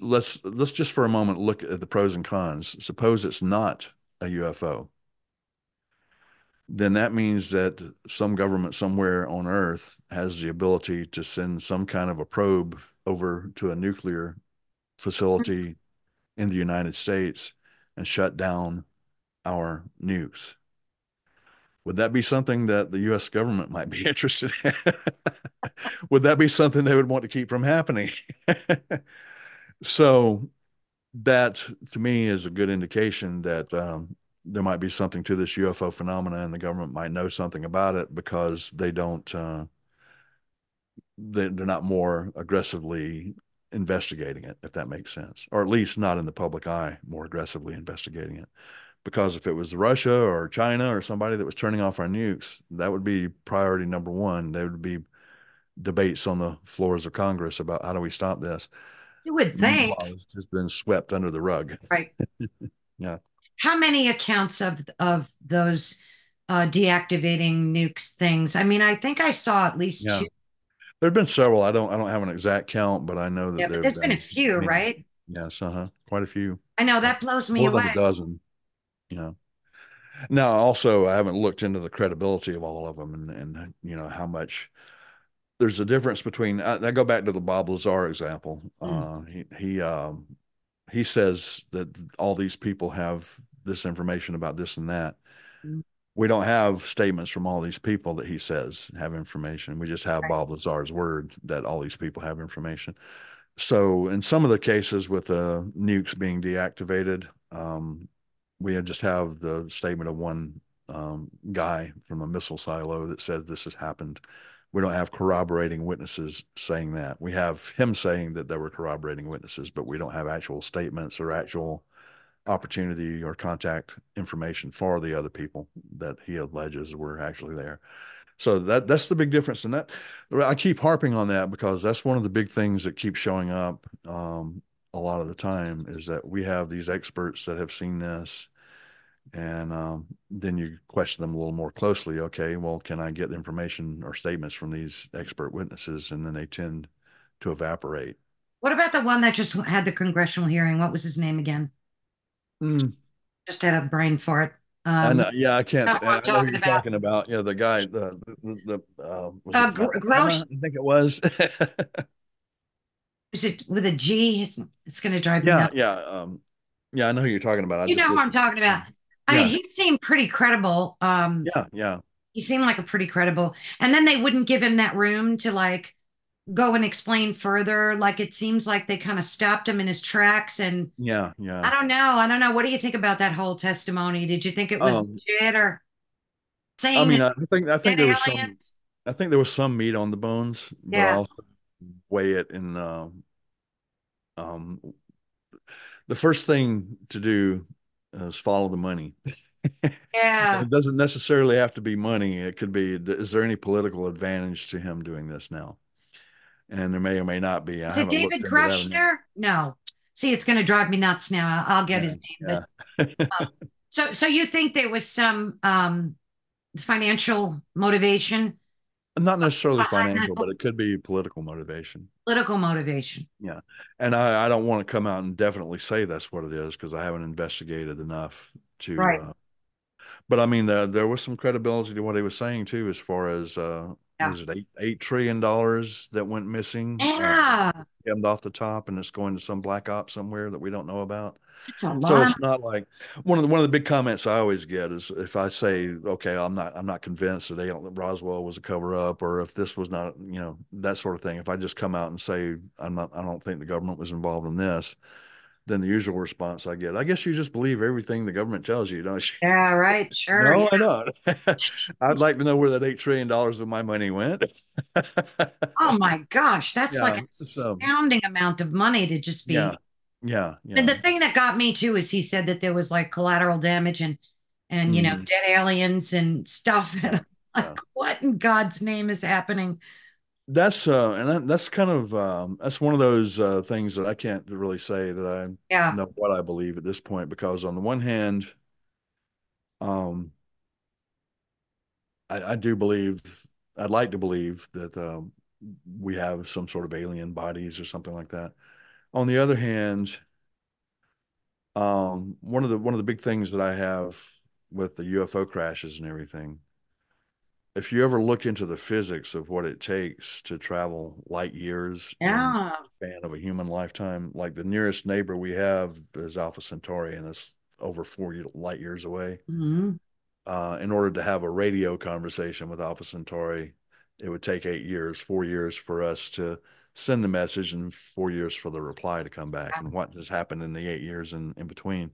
let's let's just for a moment look at the pros and cons. Suppose it's not a UFO. then that means that some government somewhere on Earth has the ability to send some kind of a probe over to a nuclear facility in the United States and shut down our nukes. Would that be something that the US government might be interested in? would that be something they would want to keep from happening? so that to me is a good indication that um, there might be something to this UFO phenomena, and the government might know something about it because they don't. Uh, they, they're not more aggressively investigating it, if that makes sense, or at least not in the public eye, more aggressively investigating it. Because if it was Russia or China or somebody that was turning off our nukes, that would be priority number one. There would be debates on the floors of Congress about how do we stop this. You would think, it's just been swept under the rug. right? Yeah. How many accounts of of those uh, deactivating nukes things? I mean, I think I saw at least Yeah. two. There've been several. I don't I don't have an exact count, but I know that Yeah, there've there's been a few, many. right? Yes, uh-huh. Quite a few. I know that blows me More than a dozen. Yeah. Now, also, I haven't looked into the credibility of all of them and, and you know, how much there's a difference between I, I go back to the Bob Lazar example. Mm, Uh, he he um, he says that all these people have this information about this and that. mm, We don't have statements from all these people that he says have information. We just have right. Bob Lazar's word that all these people have information. So, in some of the cases with the nukes being deactivated, um, we just have the statement of one um, guy from a missile silo that said this has happened. We don't have corroborating witnesses saying that. We have him saying that there were corroborating witnesses, but we don't have actual statements or actual opportunity or contact information for the other people that he alleges were actually there. So that that's the big difference, and that I keep harping on that because that's one of the big things that keeps showing up um, a lot of the time is that we have these experts that have seen this, and um, then you question them a little more closely. Okay, well, can I get information or statements from these expert witnesses? And then they tend to evaporate. What about the one that just had the congressional hearing? What was his name again? Mm. Just had a brain fart. Um, I know, yeah, I can't. I know talking you're about. talking about. Yeah, the guy, the the, the uh, was uh, it Grusch? I think it was. is it with a G? It's, it's going to drive me yeah, nuts. Yeah, um, yeah, I know who you're talking about. I you know who I'm talking about. I mean, he seemed pretty credible. Um, yeah, yeah. He seemed like a pretty credible. And then they wouldn't give him that room to like go and explain further. Like it seems like they kind of stopped him in his tracks. And yeah, yeah. I don't know. I don't know. What do you think about that whole testimony? Did you think it was um, legit or saying? I mean, I think I think there was some. I think there was some meat on the bones, but yeah. I also weigh it in. Uh, um, the first thing to do is follow the money. Yeah. it doesn't necessarily have to be money. It could be, is there any political advantage to him doing this now? And there may or may not be. Is it David Kushner? No. See, it's going to drive me nuts now. I'll get yeah, his name. Yeah. But, um, so, so you think there was some um, financial motivation? Not necessarily financial, but it could be political motivation. Political motivation. Yeah. And I, I don't want to come out and definitely say that's what it is because I haven't investigated enough to. Right. Uh, but I mean, uh, there was some credibility to what he was saying too, as far as uh, yeah. was it eight eight trillion dollars that went missing? Yeah, uh, off the top, and it's going to some black ops somewhere that we don't know about. So it's not like one of the one of the big comments I always get is if I say, okay, I'm not I'm not convinced that Roswell was a cover up, or if this was not, you know, that sort of thing. If I just come out and say I'm not, I don't think the government was involved in this, then the usual response I get, I guess you just believe everything the government tells you, don't you? Yeah, right. Sure. no, yeah. I don't. I'd like to know where that eight trillion dollars of my money went. oh my gosh, that's yeah, like an astounding amount of money to just be. Yeah, yeah, yeah. And the thing that got me too is he said that there was like collateral damage and and mm. you know mm-hmm. dead aliens and stuff. like, yeah. what in God's name is happening? that's uh and that, that's kind of um that's one of those uh things that I can't really say that I yeah. know what I believe at this point because on the one hand um I, I do believe I'd like to believe that um we have some sort of alien bodies or something like that. On the other hand, um one of the one of the big things that I have with the UFO crashes and everything if you ever look into the physics of what it takes to travel light years yeah. in span of a human lifetime, like the nearest neighbor we have is Alpha Centauri, and it's over four light years away. Mm-hmm. Uh, in order to have a radio conversation with Alpha Centauri, it would take eight years, four years for us to send the message, and four years for the reply to come back. And what has happened in the eight years in, in between?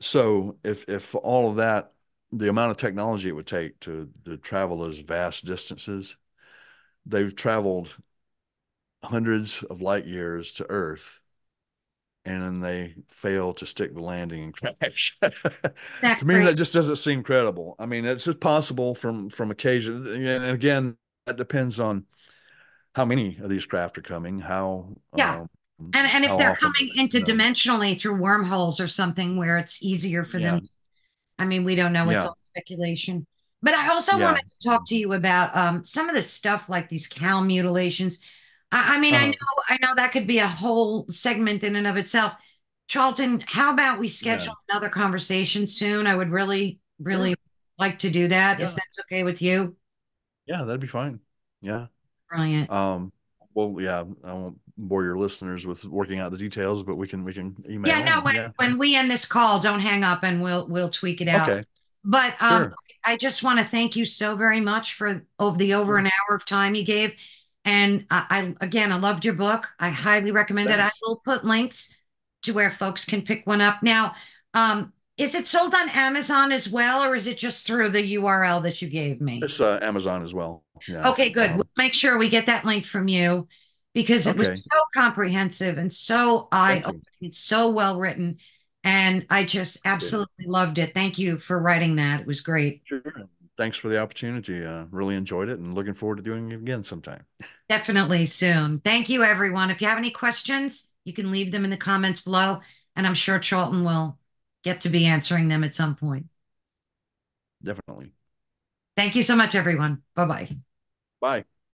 So, if if all of that the amount of technology it would take to to travel those vast distances. They've traveled hundreds of light years to Earth, and then they fail to stick the landing and crash. to me, that just doesn't seem credible. I mean, it's just possible from from occasion, and again, that depends on how many of these craft are coming, how yeah. Um, and, and if they're coming interdimensionally through wormholes or something where it's easier for yeah. them I mean, we don't know. It's yeah. all speculation. But I also yeah. wanted to talk to you about um, some of the stuff like these cow mutilations. I, I mean, uh-huh. I know, I know that could be a whole segment in and of itself. Charlton, how about we schedule another conversation soon? I would really, really like to do that if that's okay with you. Yeah, that'd be fine. Yeah. Brilliant. Um, well, yeah, I won't bore your listeners with working out the details, but we can we can email. Yeah, no. When yeah. when we end this call, don't hang up, and we'll we'll tweak it out. Okay. But um, sure. I just want to thank you so very much for over the over an hour of time you gave. And I, I again, I loved your book. I highly recommend Thanks. it. I will put links to where folks can pick one up. Now, um, is it sold on Amazon as well, or is it just through the URL that you gave me? It's uh, Amazon as well. Yeah. Okay, good. Um, We'll make sure we get that link from you because it Okay. was so comprehensive and so eye opening. It's so well written. And I just absolutely loved it. Thank you for writing that. It was great. Sure. Thanks for the opportunity. Uh, really enjoyed it and looking forward to doing it again sometime. Definitely soon. Thank you, everyone. If you have any questions, you can leave them in the comments below, and I'm sure Charlton will get to be answering them at some point. Definitely. Thank you so much, everyone. Bye bye. Bye.